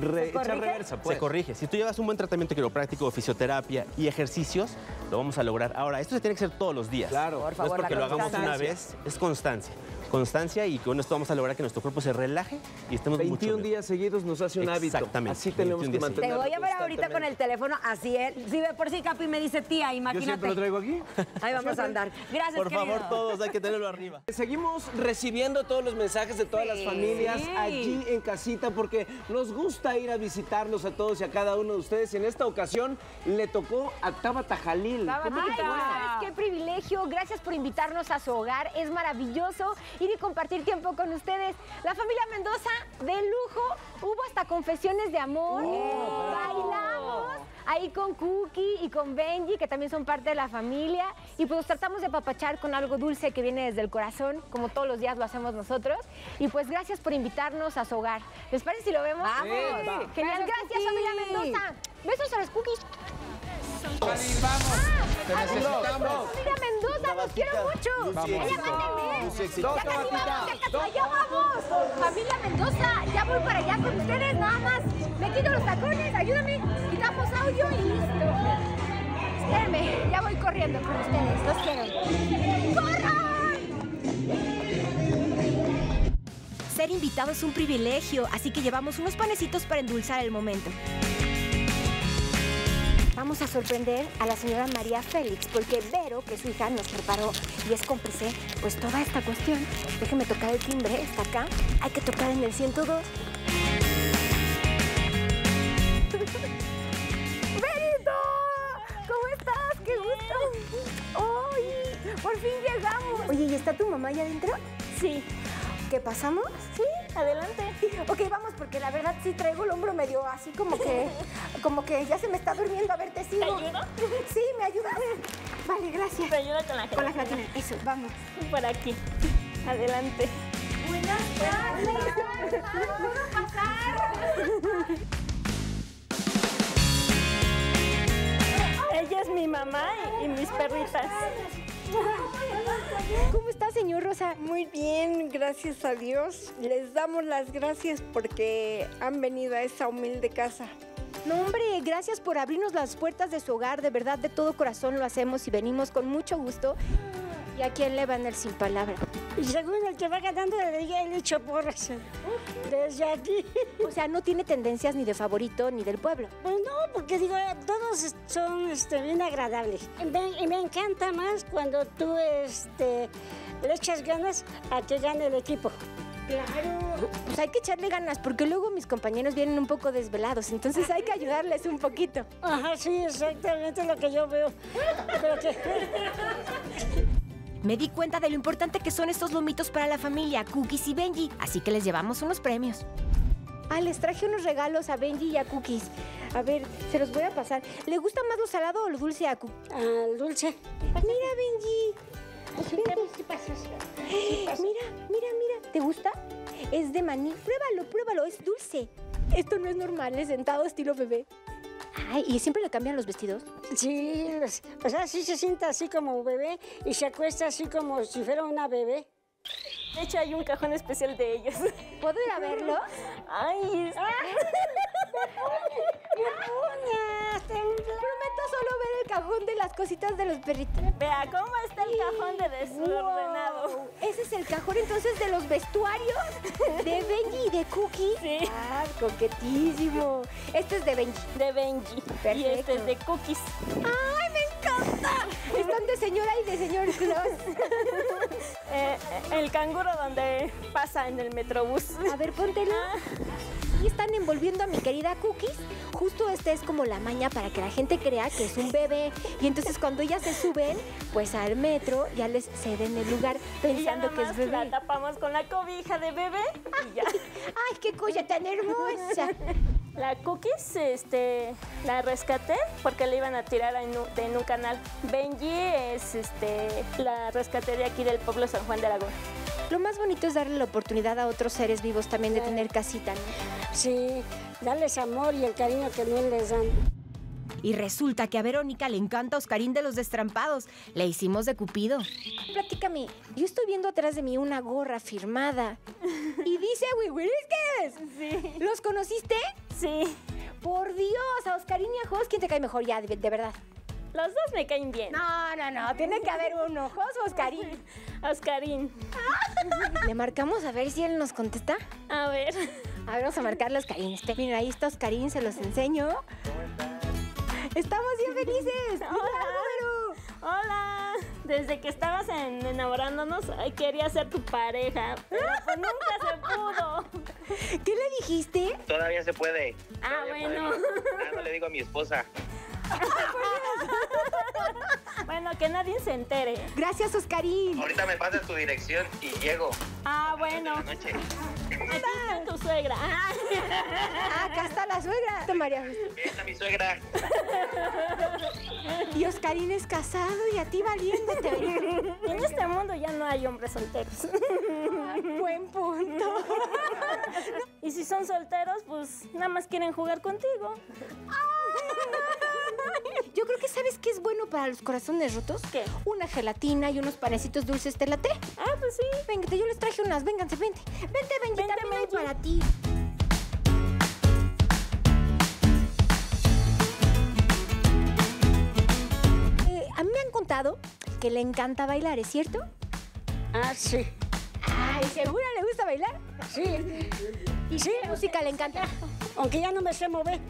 re- echar reversa. pues. Se corrige. Si tú llevas un buen tratamiento quiropráctico, fisioterapia y ejercicios, lo vamos a lograr. Ahora, esto se tiene que hacer todos los días. Claro. Por no favor, es porque lo hagamos una vez, es constancia. Constancia y con esto vamos a lograr que nuestro cuerpo se relaje y estemos mucho 21 mejor. días seguidos nos hace un hábito. Exactamente. Así tenemos 21 que días mantener. Te voy a ver ahorita con el teléfono así, ¿eh? Si de por sí Capi me dice tía, imagínate. siempre lo traigo aquí. Ahí vamos a andar. Gracias, Por favor, querido. todos hay que tenerlo arriba. Seguimos recibiendo todos los mensajes de todas Sí. las familias allí en casita porque nos gusta ir a visitarlos a todos y a cada uno de ustedes. Y en esta ocasión le tocó a Tabata Jalil. ¿sabes qué privilegio? Gracias por invitarnos a su hogar. Es maravilloso ir y compartir tiempo con ustedes. La familia Mendoza, de lujo. Hubo hasta confesiones de amor. Bailamos ahí con Cookie y con Benji, que también son parte de la familia. Y pues tratamos de papachar con algo dulce que viene desde el corazón, como todos los días lo hacemos nosotros. Y pues gracias por invitarnos a su hogar. ¿Les parece si lo vemos? Vamos. Sí. Va. Genial, Gracias, familia. Mendoza. Besos a los cookies. vamos. Te necesitamos. Familia Mendoza, los quiero mucho. Vamos. Ella éxito. Ya casi vamos, ya casi allá vamos. Familia Mendoza, ya voy para allá con ustedes, nada más. Me quito los tacones, ayúdame. Quitamos audio y listo. Espérenme, ya voy corriendo con ustedes. Los quiero. ¡Corran! invitado es un privilegio, así que llevamos unos panecitos para endulzar el momento. Vamos a sorprender a la señora María Félix, porque Vero, que es su hija, nos preparó y es cómplice, pues toda esta cuestión. Déjeme tocar el timbre, está acá. Hay que tocar en el 102. ¡Berito! ¿Cómo estás? ¡Qué gusto! ¡Ay! ¡Por fin llegamos! Oye, ¿y está tu mamá allá adentro? Sí. ¿Qué pasamos? Sí, adelante. Ok, vamos, porque la verdad sí traigo el hombro medio así como que, como que ya se me está durmiendo. A ver, te sigo. ¿Te ayudo? Sí, me ayudas. Vale, gracias. Te ayudo con la Con la gelatina. gelatina. Eso, vamos. Por aquí. Adelante. Buenas tardes. ¿Puedo pasar? Ella es mi mamá y, y mis perritas. ¿Cómo está, señor Rosa? Muy bien, gracias a Dios. Les damos las gracias porque han venido a esa humilde casa. No, hombre, gracias por abrirnos las puertas de su hogar. De verdad, de todo corazón lo hacemos y venimos con mucho gusto. ¿Y a quién le van el sin palabra? Y según el que va ganando, le diga el hecho porras. Desde aquí. O sea, no tiene tendencias ni de favorito ni del pueblo. Pues no, porque digo, todos son este, bien agradables. Y me, y me encanta más cuando tú este, le echas ganas a que gane el equipo. Claro. Pues hay que echarle ganas, porque luego mis compañeros vienen un poco desvelados, entonces hay que ayudarles un poquito. Ajá, sí, exactamente lo que yo veo. Pero que... Me di cuenta de lo importante que son estos lomitos para la familia, Cookies y Benji, así que les llevamos unos premios. Ah, les traje unos regalos a Benji y a Cookies. A ver, se los voy a pasar. ¿Le gusta más lo salado o lo dulce a Cookies? Al dulce. Mira, Benji. Mira, mira, mira. ¿Te gusta? Es de maní. Pruébalo, pruébalo. Es dulce. Esto no es normal, es sentado estilo bebé. Ay, ¿y siempre le cambian los vestidos? Sí, o sea, sí se sienta así como bebé y se acuesta así como si fuera una bebé. De hecho, hay un cajón especial de ellos. ¿Puedo ir a verlos? Ay, ¡Qué puñas! Prometo solo ver el cajón de las cositas de los perritos. Vea cómo está el cajón de desordenado. Wow. Ese es el cajón entonces de los vestuarios de Benji y de Cookie. Sí. Ah, coquetísimo. Este es de Benji. De Benji. Y este es de Cookies. ¡Ay, me encanta! Están de señora y de señor Claus. Eh, el canguro donde pasa en el metrobús. A ver, póntelo. Y están envolviendo a mi querida Cookies. Justo esta es como la maña para que la gente crea que es un bebé. Y entonces cuando ellas se suben, pues al metro, ya les ceden el lugar pensando y ya que es bebé. la tapamos con la cobija de bebé y ya. ¡Ay, qué cosa tan hermosa! La Cookies, este, la rescaté porque la iban a tirar en un canal. Benji es, este, la rescaté de aquí del pueblo San Juan de Aragón. Lo más bonito es darle la oportunidad a otros seres vivos también de tener casita, ¿no? Sí, darles amor y el cariño que no les dan. Y resulta que a Verónica le encanta Oscarín de los Destrampados. Le hicimos de Cupido. Platícame, yo estoy viendo atrás de mí una gorra firmada. Y dice Wiwirisques. Sí. ¿Los conociste? Sí. Por Dios, a Oscarín y a Jos, ¿quién te cae mejor ya, de, de verdad? Los dos me caen bien. No, no, no, tiene que haber uno. Jos Oscarín. Oscarín. ¿Le marcamos a ver si él nos contesta? A ver. A ver, vamos a marcarle a Oscarín. Este, miren, ahí está Oscarín, se los enseño. Estamos bien felices. Hola. Hola. Desde que estabas en- enamorándonos, quería ser tu pareja, pero pues nunca se pudo. ¿Qué le dijiste? Todavía se puede. Ah, bueno. Ah, no le digo a mi esposa. Bueno, que nadie se entere. Gracias, Oscarín. Ahorita me pasas tu dirección y llego. Ah, bueno. Aquí está tu suegra. Ah, acá está la suegra. Está María José. Está mi suegra. Y Oscarín es casado y a ti valiéndote. En este mundo ya no hay hombres solteros. Buen punto. Y si son solteros, pues nada más quieren jugar contigo. Yo creo que sabes qué es bueno para los corazones rotos. ¿Qué? Una gelatina y unos panecitos dulces te late. Ah, pues sí. Véngate, yo les traje unas. Vénganse, vente. Vente, Benji, también hay para ti. Eh, a mí me han contado que le encanta bailar, ¿es cierto? Ah, sí. Ay, seguro le gusta bailar bailar? Sí. ¿Y sí, qué música le encanta? Aunque ya no me sé mover.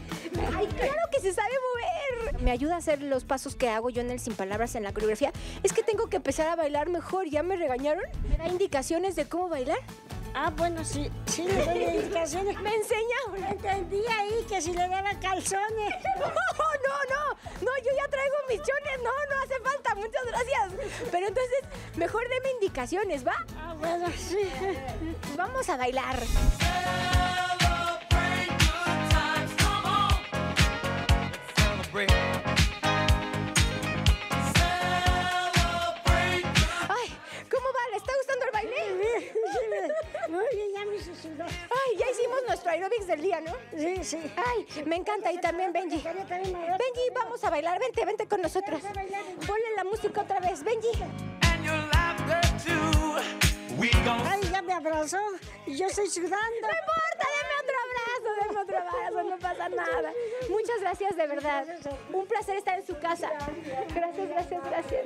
¡Ay, claro que se sabe mover! ¿Me ayuda a hacer los pasos que hago yo en el Sin Palabras en la coreografía? Es que tengo que empezar a bailar mejor. ¿Ya me regañaron? ¿Me da indicaciones de cómo bailar? Ah, bueno, sí, sí le doy indicaciones. ¿Me enseña? Entendí ahí que si le daba calzones. No, no, no, no, yo ya traigo mis chones, no, no hace falta, muchas gracias. Pero entonces, mejor deme indicaciones, ¿va? Ah, bueno, Vamos a bailar. Ay, ¿cómo va? ¿Le está gustando el baile? Ya me. Ay, ya hicimos nuestro aerobics del día, ¿no? Sí, sí. Ay, me encanta. Y también Benji. Benji, vamos a bailar. Vente, vente con nosotros. Ponle la música otra vez. Benji. Ay, ya me abrazó y yo estoy sudando. No importa, no pasa nada. Muchas gracias, de verdad. Un placer estar en su casa. Gracias, gracias, gracias.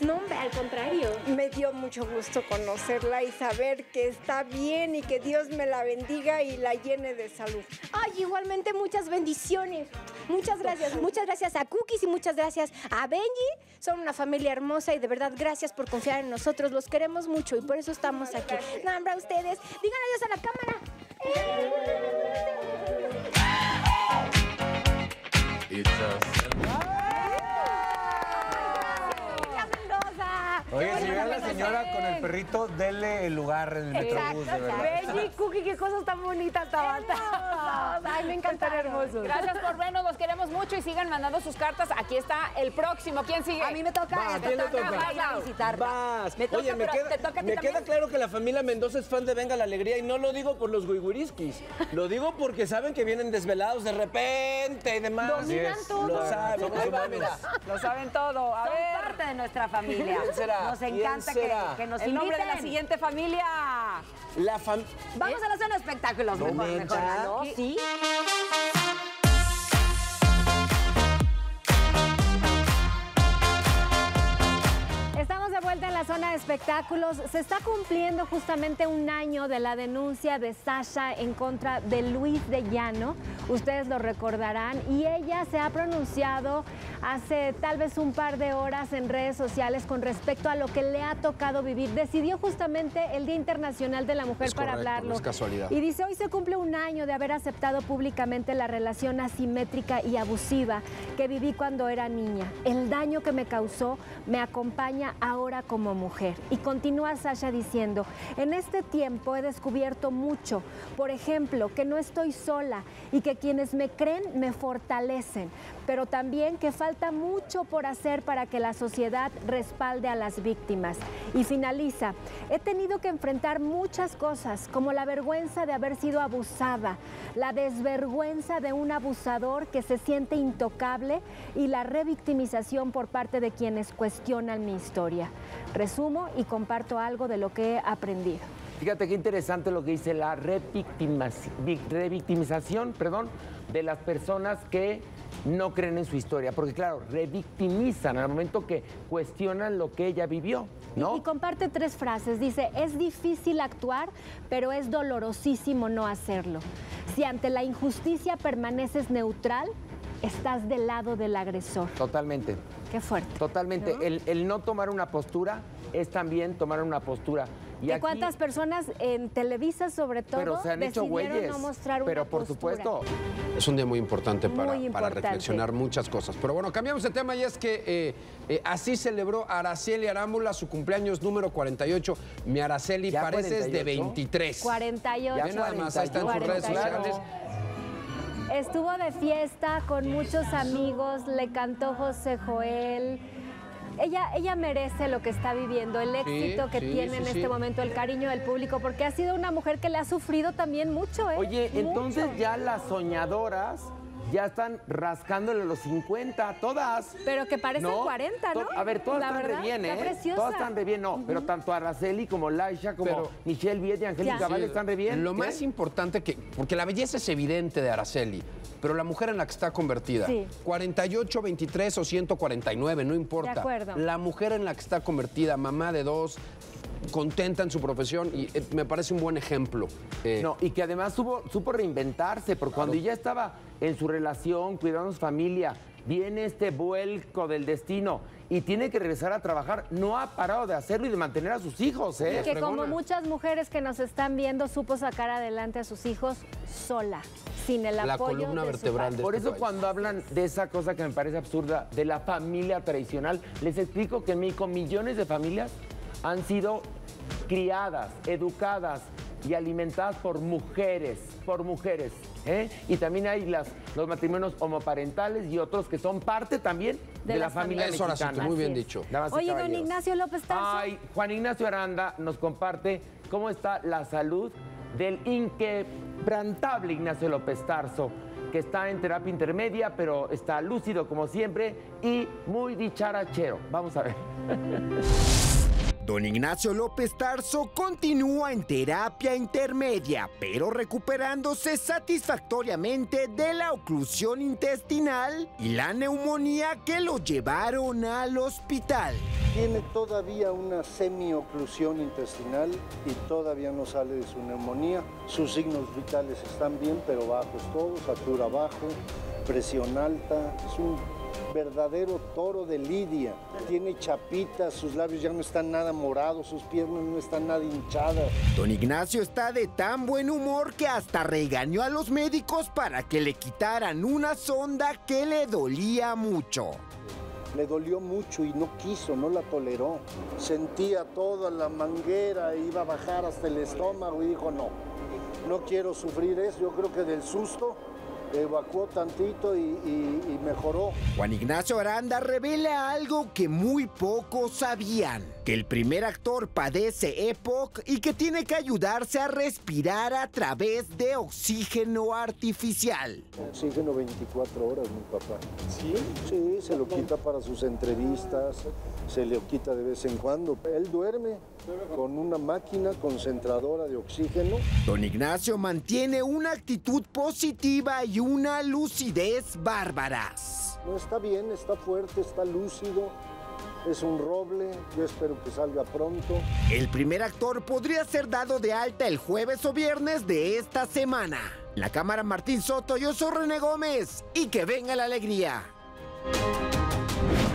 No, hombre, al contrario. Me dio mucho gusto conocerla y saber que está bien y que Dios me la bendiga y la llene de salud. Ay, igualmente muchas bendiciones. Muchas gracias. Muchas gracias a Cookies y muchas gracias a Benji. Son una familia hermosa y de verdad gracias por confiar en nosotros. Los queremos mucho y por eso estamos aquí. No, hombre, a ustedes. Digan adiós a la cámara. Mendoza. Oye, si ve a la señora con el perrito, dele el lugar en el metrobús, de verdad. Benji, Cookie, qué cosas tan bonitas, Tabata. Ay, me encantan hermosos. Gracias por vernos, los queremos mucho y sigan mandando sus cartas. Aquí está el próximo. ¿Quién sigue? A mí me toca, Vas, te ¿quién le toca, toca? vas a visitar. Vas. Me toca, Oye, me, queda, te toca a ti me también. queda claro que la familia Mendoza es fan de Venga la Alegría y no lo digo por los guiguiriskis. Lo digo porque saben que vienen desvelados de repente y demás. Dominan todo. Lo saben. Lo saben todo. A Son ver. parte de nuestra familia. ¿Quién será? Nos ¿Quién encanta que, nos El nombre de la inviten. siguiente familia. La fam... Vamos a la zona de espectáculos. No, mejor, mejor. ¿Ah, ¿no? Sí. Estamos de vuelta en la zona de espectáculos. Se está cumpliendo justamente un año de la denuncia de Sasha en contra de Luis de Llano. Ustedes lo recordarán. Y ella se ha pronunciado hace tal vez un par de horas en redes sociales con respecto a lo que le ha tocado vivir. Decidió justamente el Día Internacional de la Mujer Es para correcto, hablarlo. no es casualidad. Y dice, hoy se cumple un año de haber aceptado públicamente la relación asimétrica y abusiva que viví cuando era niña. El daño que me causó me acompaña ahora como mujer. Y continúa Sasha diciendo, en este tiempo he descubierto mucho. Por ejemplo, que no estoy sola y que quienes me creen me fortalecen, pero también que falta mucho por hacer para que la sociedad respalde a las víctimas. Y finaliza, he tenido que enfrentar muchas cosas, como la vergüenza de haber sido abusada, la desvergüenza de un abusador que se siente intocable y la revictimización por parte de quienes cuestionan mi historia. Resumo y comparto algo de lo que he aprendido. Fíjate qué interesante lo que dice la revictimización perdón, de las personas que no creen en su historia. Porque claro, revictimizan al momento que cuestionan lo que ella vivió, ¿no? Y comparte tres frases. Dice, es difícil actuar, pero es dolorosísimo no hacerlo. Si ante la injusticia permaneces neutral, estás del lado del agresor. Totalmente. Qué fuerte. Totalmente. ¿No? El, el no tomar una postura es también tomar una postura. Y ¿De aquí- cuántas personas en Televisa, sobre todo, pero se han hecho güeyes. no mostrar pero una por postura? supuesto. Es un día muy importante para, Muy para reflexionar muchas cosas. Pero bueno, cambiamos de tema y es que eh, eh, así celebró Araceli Arámbula su cumpleaños número 48. Mi Araceli ¿Ya pareces de 48? 23. 48. Ve nada más, ahí está en sus redes 48. sociales. Estuvo de fiesta con muchos amigos, le cantó José Joel. Ella, ella merece lo que está viviendo, el éxito que sí, tiene sí, en este momento, el cariño del público, porque ha sido una mujer que le ha sufrido también mucho, ¿eh? Oye, Mucho. entonces ya las soñadoras ya están rascándole los 50, todas. Pero que parecen 40, ¿no? A ver, todas La están verdad, re bien, ¿eh? preciosa. Todas están re bien, no. Pero tanto Araceli como Laisha, como Pero- Michelle Viet y Angélica Sí, Vale están re bien. Lo ¿Qué? más importante que. Porque la belleza es evidente de Araceli, pero la mujer en la que está convertida. Sí. 48, 23 o 149, no importa. De acuerdo. La mujer en la que está convertida, mamá de dos, contenta en su profesión y eh, me parece un buen ejemplo. Eh, No, y que además supo, supo reinventarse, porque cuando ya estaba en su relación, cuidando a su familia, viene este vuelco del destino y tiene que regresar a trabajar, no ha parado de hacerlo y de mantener a sus hijos, ¿eh? que como muchas mujeres que nos están viendo, supo sacar adelante a sus hijos sola, sin el apoyo de su padre. Por eso cuando hablan de esa cosa que me parece absurda, de la familia tradicional, les explico que en México millones de familias han sido criadas, educadas y alimentadas por mujeres, por mujeres. ¿Eh? Y también hay las, los matrimonios homoparentales y otros que son parte también de, De la las familia familias. Eso ahora sí que mexicana. muy bien dicho. Oye, don. Ignacio López Tarso. Ay, Juan Ignacio Aranda nos comparte cómo está la salud del inquebrantable Ignacio López Tarso, que está en terapia intermedia, pero está lúcido como siempre y muy dicharachero. Vamos a ver. Don Ignacio López Tarso continúa en terapia intermedia, pero recuperándose satisfactoriamente de la oclusión intestinal y la neumonía que lo llevaron al hospital. Tiene todavía una semioclusión intestinal y todavía no sale de su neumonía. Sus signos vitales están bien, pero bajos todos, altura bajo, presión alta. Es un verdadero toro de lidia. Tiene chapitas, sus labios ya no están nada morados, sus piernas no están nada hinchadas. Don Ignacio está de tan buen humor que hasta regañó a los médicos para que le quitaran una sonda que le dolía mucho. Le dolió mucho y no quiso, no la toleró. Sentía toda la manguera, iba a bajar hasta el estómago y dijo no, no quiero sufrir eso. Yo creo que del susto evacuó tantito y, y- y mejoró. Juan Ignacio Aranda revela algo que muy pocos sabían, que el primer actor padece EPOC y que tiene que ayudarse a respirar a través de oxígeno artificial. Oxígeno 24 horas, mi papá. ¿Sí? Sí, se lo quita para sus entrevistas, se le quita de vez en cuando. Él duerme con una máquina concentradora de oxígeno. Don Ignacio mantiene una actitud positiva y una lucidez bárbaras. No está bien, está fuerte, está lúcido, es un roble, yo espero que salga pronto. El primer actor podría ser dado de alta el jueves o viernes de esta semana. La cámara Martín Soto, yo soy René Gómez y que venga la alegría.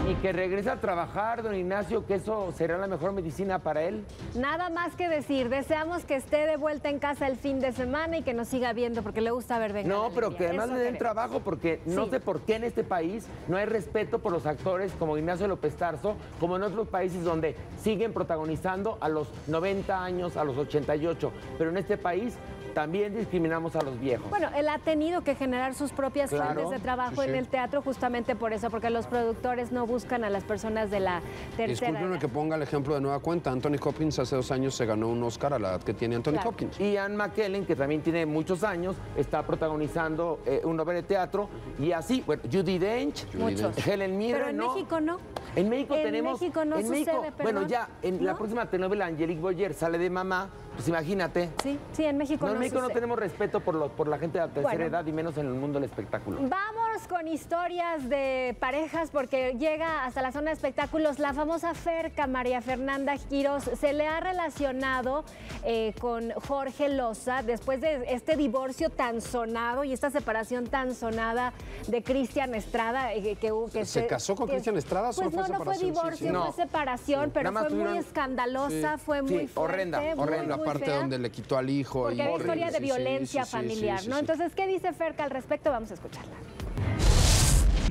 Y que regrese a trabajar, don Ignacio, que eso será la mejor medicina para él. Nada más que decir, deseamos que esté de vuelta en casa el fin de semana y que nos siga viendo porque le gusta ver Venga No, pero que además Eso le den queremos. trabajo porque no sé por qué en este país no hay respeto por los actores como Ignacio López Tarso, como en otros países donde siguen protagonizando a los 90 años, a los 88. Pero en este país también discriminamos a los viejos. Bueno, él ha tenido que generar sus propias Claro, fuentes de trabajo sí, en el teatro justamente por eso, porque los productores no buscan a las personas de la tercera Discúlpenme edad. que ponga el ejemplo de nueva cuenta. Anthony Hopkins hace dos años se ganó un Oscar a la edad que tiene Anthony Claro. Hopkins. Y Ann McKellen, que también tiene muchos años, está protagonizando eh, una obra de teatro. Y así, bueno, Judy Dench, Judy Muchos. Dench. Helen Mirren, Pero en ¿no? México no. En México En tenemos. México no en México- sucede, Bueno, perdón. ya en la próxima telenovela Angelique Boyer sale de mamá, pues imagínate. Sí, sí, en México No, no, en México no tenemos respeto por, la gente de la tercera Bueno. edad y menos en el mundo del espectáculo. Vamos con historias de parejas porque llega hasta la zona de espectáculos la famosa Ferca María Fernanda Quiros. Se le ha relacionado eh, con Jorge Loza después de este divorcio tan sonado y esta separación tan sonada de Cristian Estrada. eh, que, que ¿Se casó con Cristian Estrada? Pues ¿Solo fue no, no fue? Sí, divorcio, sí. fue separación, Sí. pero fue muy tuvieron- escandalosa, Sí. fue Sí, muy fuerte, horrenda, muy, horrenda. La parte fea. donde le quitó al hijo. Porque y- era historia de violencia sí, familiar, sí, sí, ¿no? Entonces, ¿qué dice Ferca al respecto? Vamos a escucharla.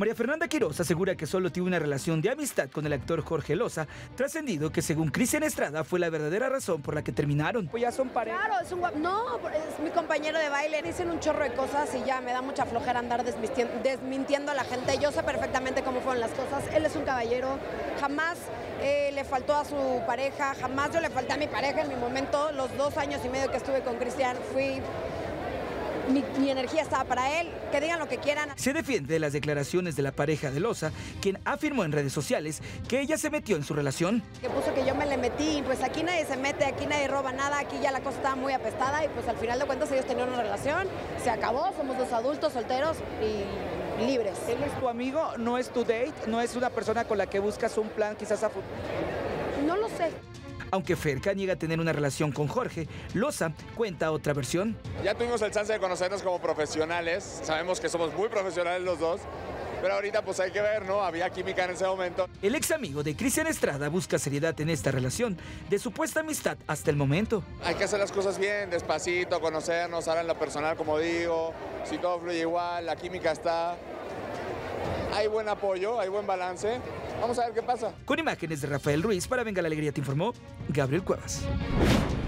María Fernanda Quiroz asegura que solo tuvo una relación de amistad con el actor Jorge Loza, trascendido que según Cristian Estrada fue la verdadera razón por la que terminaron. Pues ya son pareja. Claro, es un guap- No, es mi compañero de baile. Dicen un chorro de cosas y ya me da mucha flojera andar desmintiendo a la gente. Yo sé perfectamente cómo fueron las cosas. Él es un caballero. Jamás eh, le faltó a su pareja. Jamás yo le falté a mi pareja en mi momento. Los dos años y medio que estuve con Cristian fui... Mi, mi energía estaba para él. Que digan lo que quieran. Se defiende de las declaraciones de la pareja de Loza, quien afirmó en redes sociales que ella se metió en su relación. que puso que yo me le metí, pues aquí nadie se mete, aquí nadie roba nada, aquí ya la cosa estaba muy apestada y pues al final de cuentas ellos tenían una relación, se acabó, somos dos adultos solteros y libres. Él es tu amigo, no es tu date, no es una persona con la que buscas un plan quizás a futuro. No lo sé. Aunque Ferca niega tener una relación con Jorge, Loza cuenta otra versión. Ya tuvimos el chance de conocernos como profesionales, sabemos que somos muy profesionales los dos, pero ahorita pues hay que ver, ¿no? Había química en ese momento. El ex amigo de Cristian Estrada busca seriedad en esta relación de supuesta amistad hasta el momento. Hay que hacer las cosas bien, despacito, conocernos, ahora en lo personal, como digo, si todo fluye igual, la química está, hay buen apoyo, hay buen balance. Vamos a ver qué pasa. Con imágenes de Rafael Ruiz para Venga la Alegría te informó Gabriel Cuevas.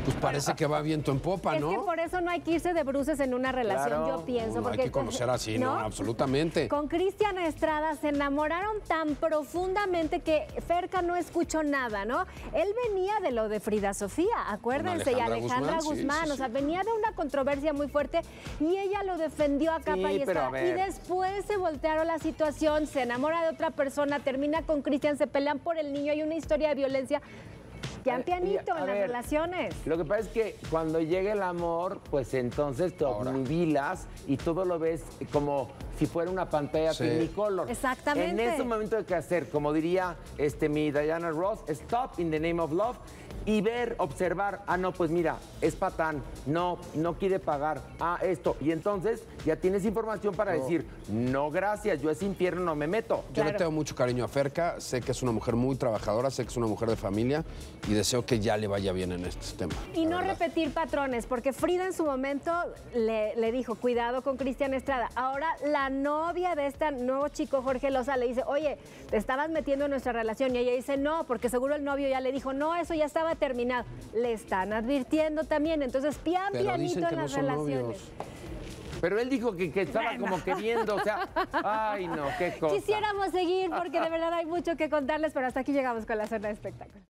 Pues parece que va viento en popa, Es que ¿no? por eso no hay que irse de bruces en una relación, yo pienso. No porque hay que conocer así, no, absolutamente. Con Cristian Estrada se enamoraron tan profundamente que Ferca no escuchó nada, ¿no? Él venía de lo de Frida Sofía, acuérdense, y Alejandra Guzmán, sí, Guzmán, sí, o sea, venía de una controversia muy fuerte y ella lo defendió a capa Sí, y espada. Y después se voltearon la situación, se enamora de otra persona, termina con Cristian, se pelean por el niño, hay una historia de violencia. Ya pianito a en las relaciones. Lo que pasa es que cuando llega el amor, pues entonces te obnubilas y todo lo ves como si fuera una pantalla Sí. Technicolor. Exactamente. En ese momento hay que hacer, como diría este, mi Diana Ross, stop in the name of love y ver, observar, ah, no, pues mira, es patán, no, no quiere pagar, ah, esto. Y entonces ya tienes información para No. decir, no, gracias, yo a ese infierno no me meto. Yo le tengo mucho cariño a Ferca, sé que es una mujer muy trabajadora, sé que es una mujer de familia y deseo que ya le vaya bien en este tema. Y no verdad. repetir patrones, porque Frida en su momento le, le dijo, cuidado con Cristian Estrada. Ahora la novia de este nuevo chico, Jorge Loza, le dice, oye, te estabas metiendo en nuestra relación. Y ella dice, no, porque seguro el novio ya le dijo, no, eso ya estaba terminado. Le están advirtiendo también, entonces pian Pero pianito en las relaciones. Pero él dijo que, que estaba Bueno. como queriendo, o sea, ay no, qué cosa. Quisiéramos seguir porque de verdad hay mucho que contarles, pero hasta aquí llegamos con la zona de espectáculos.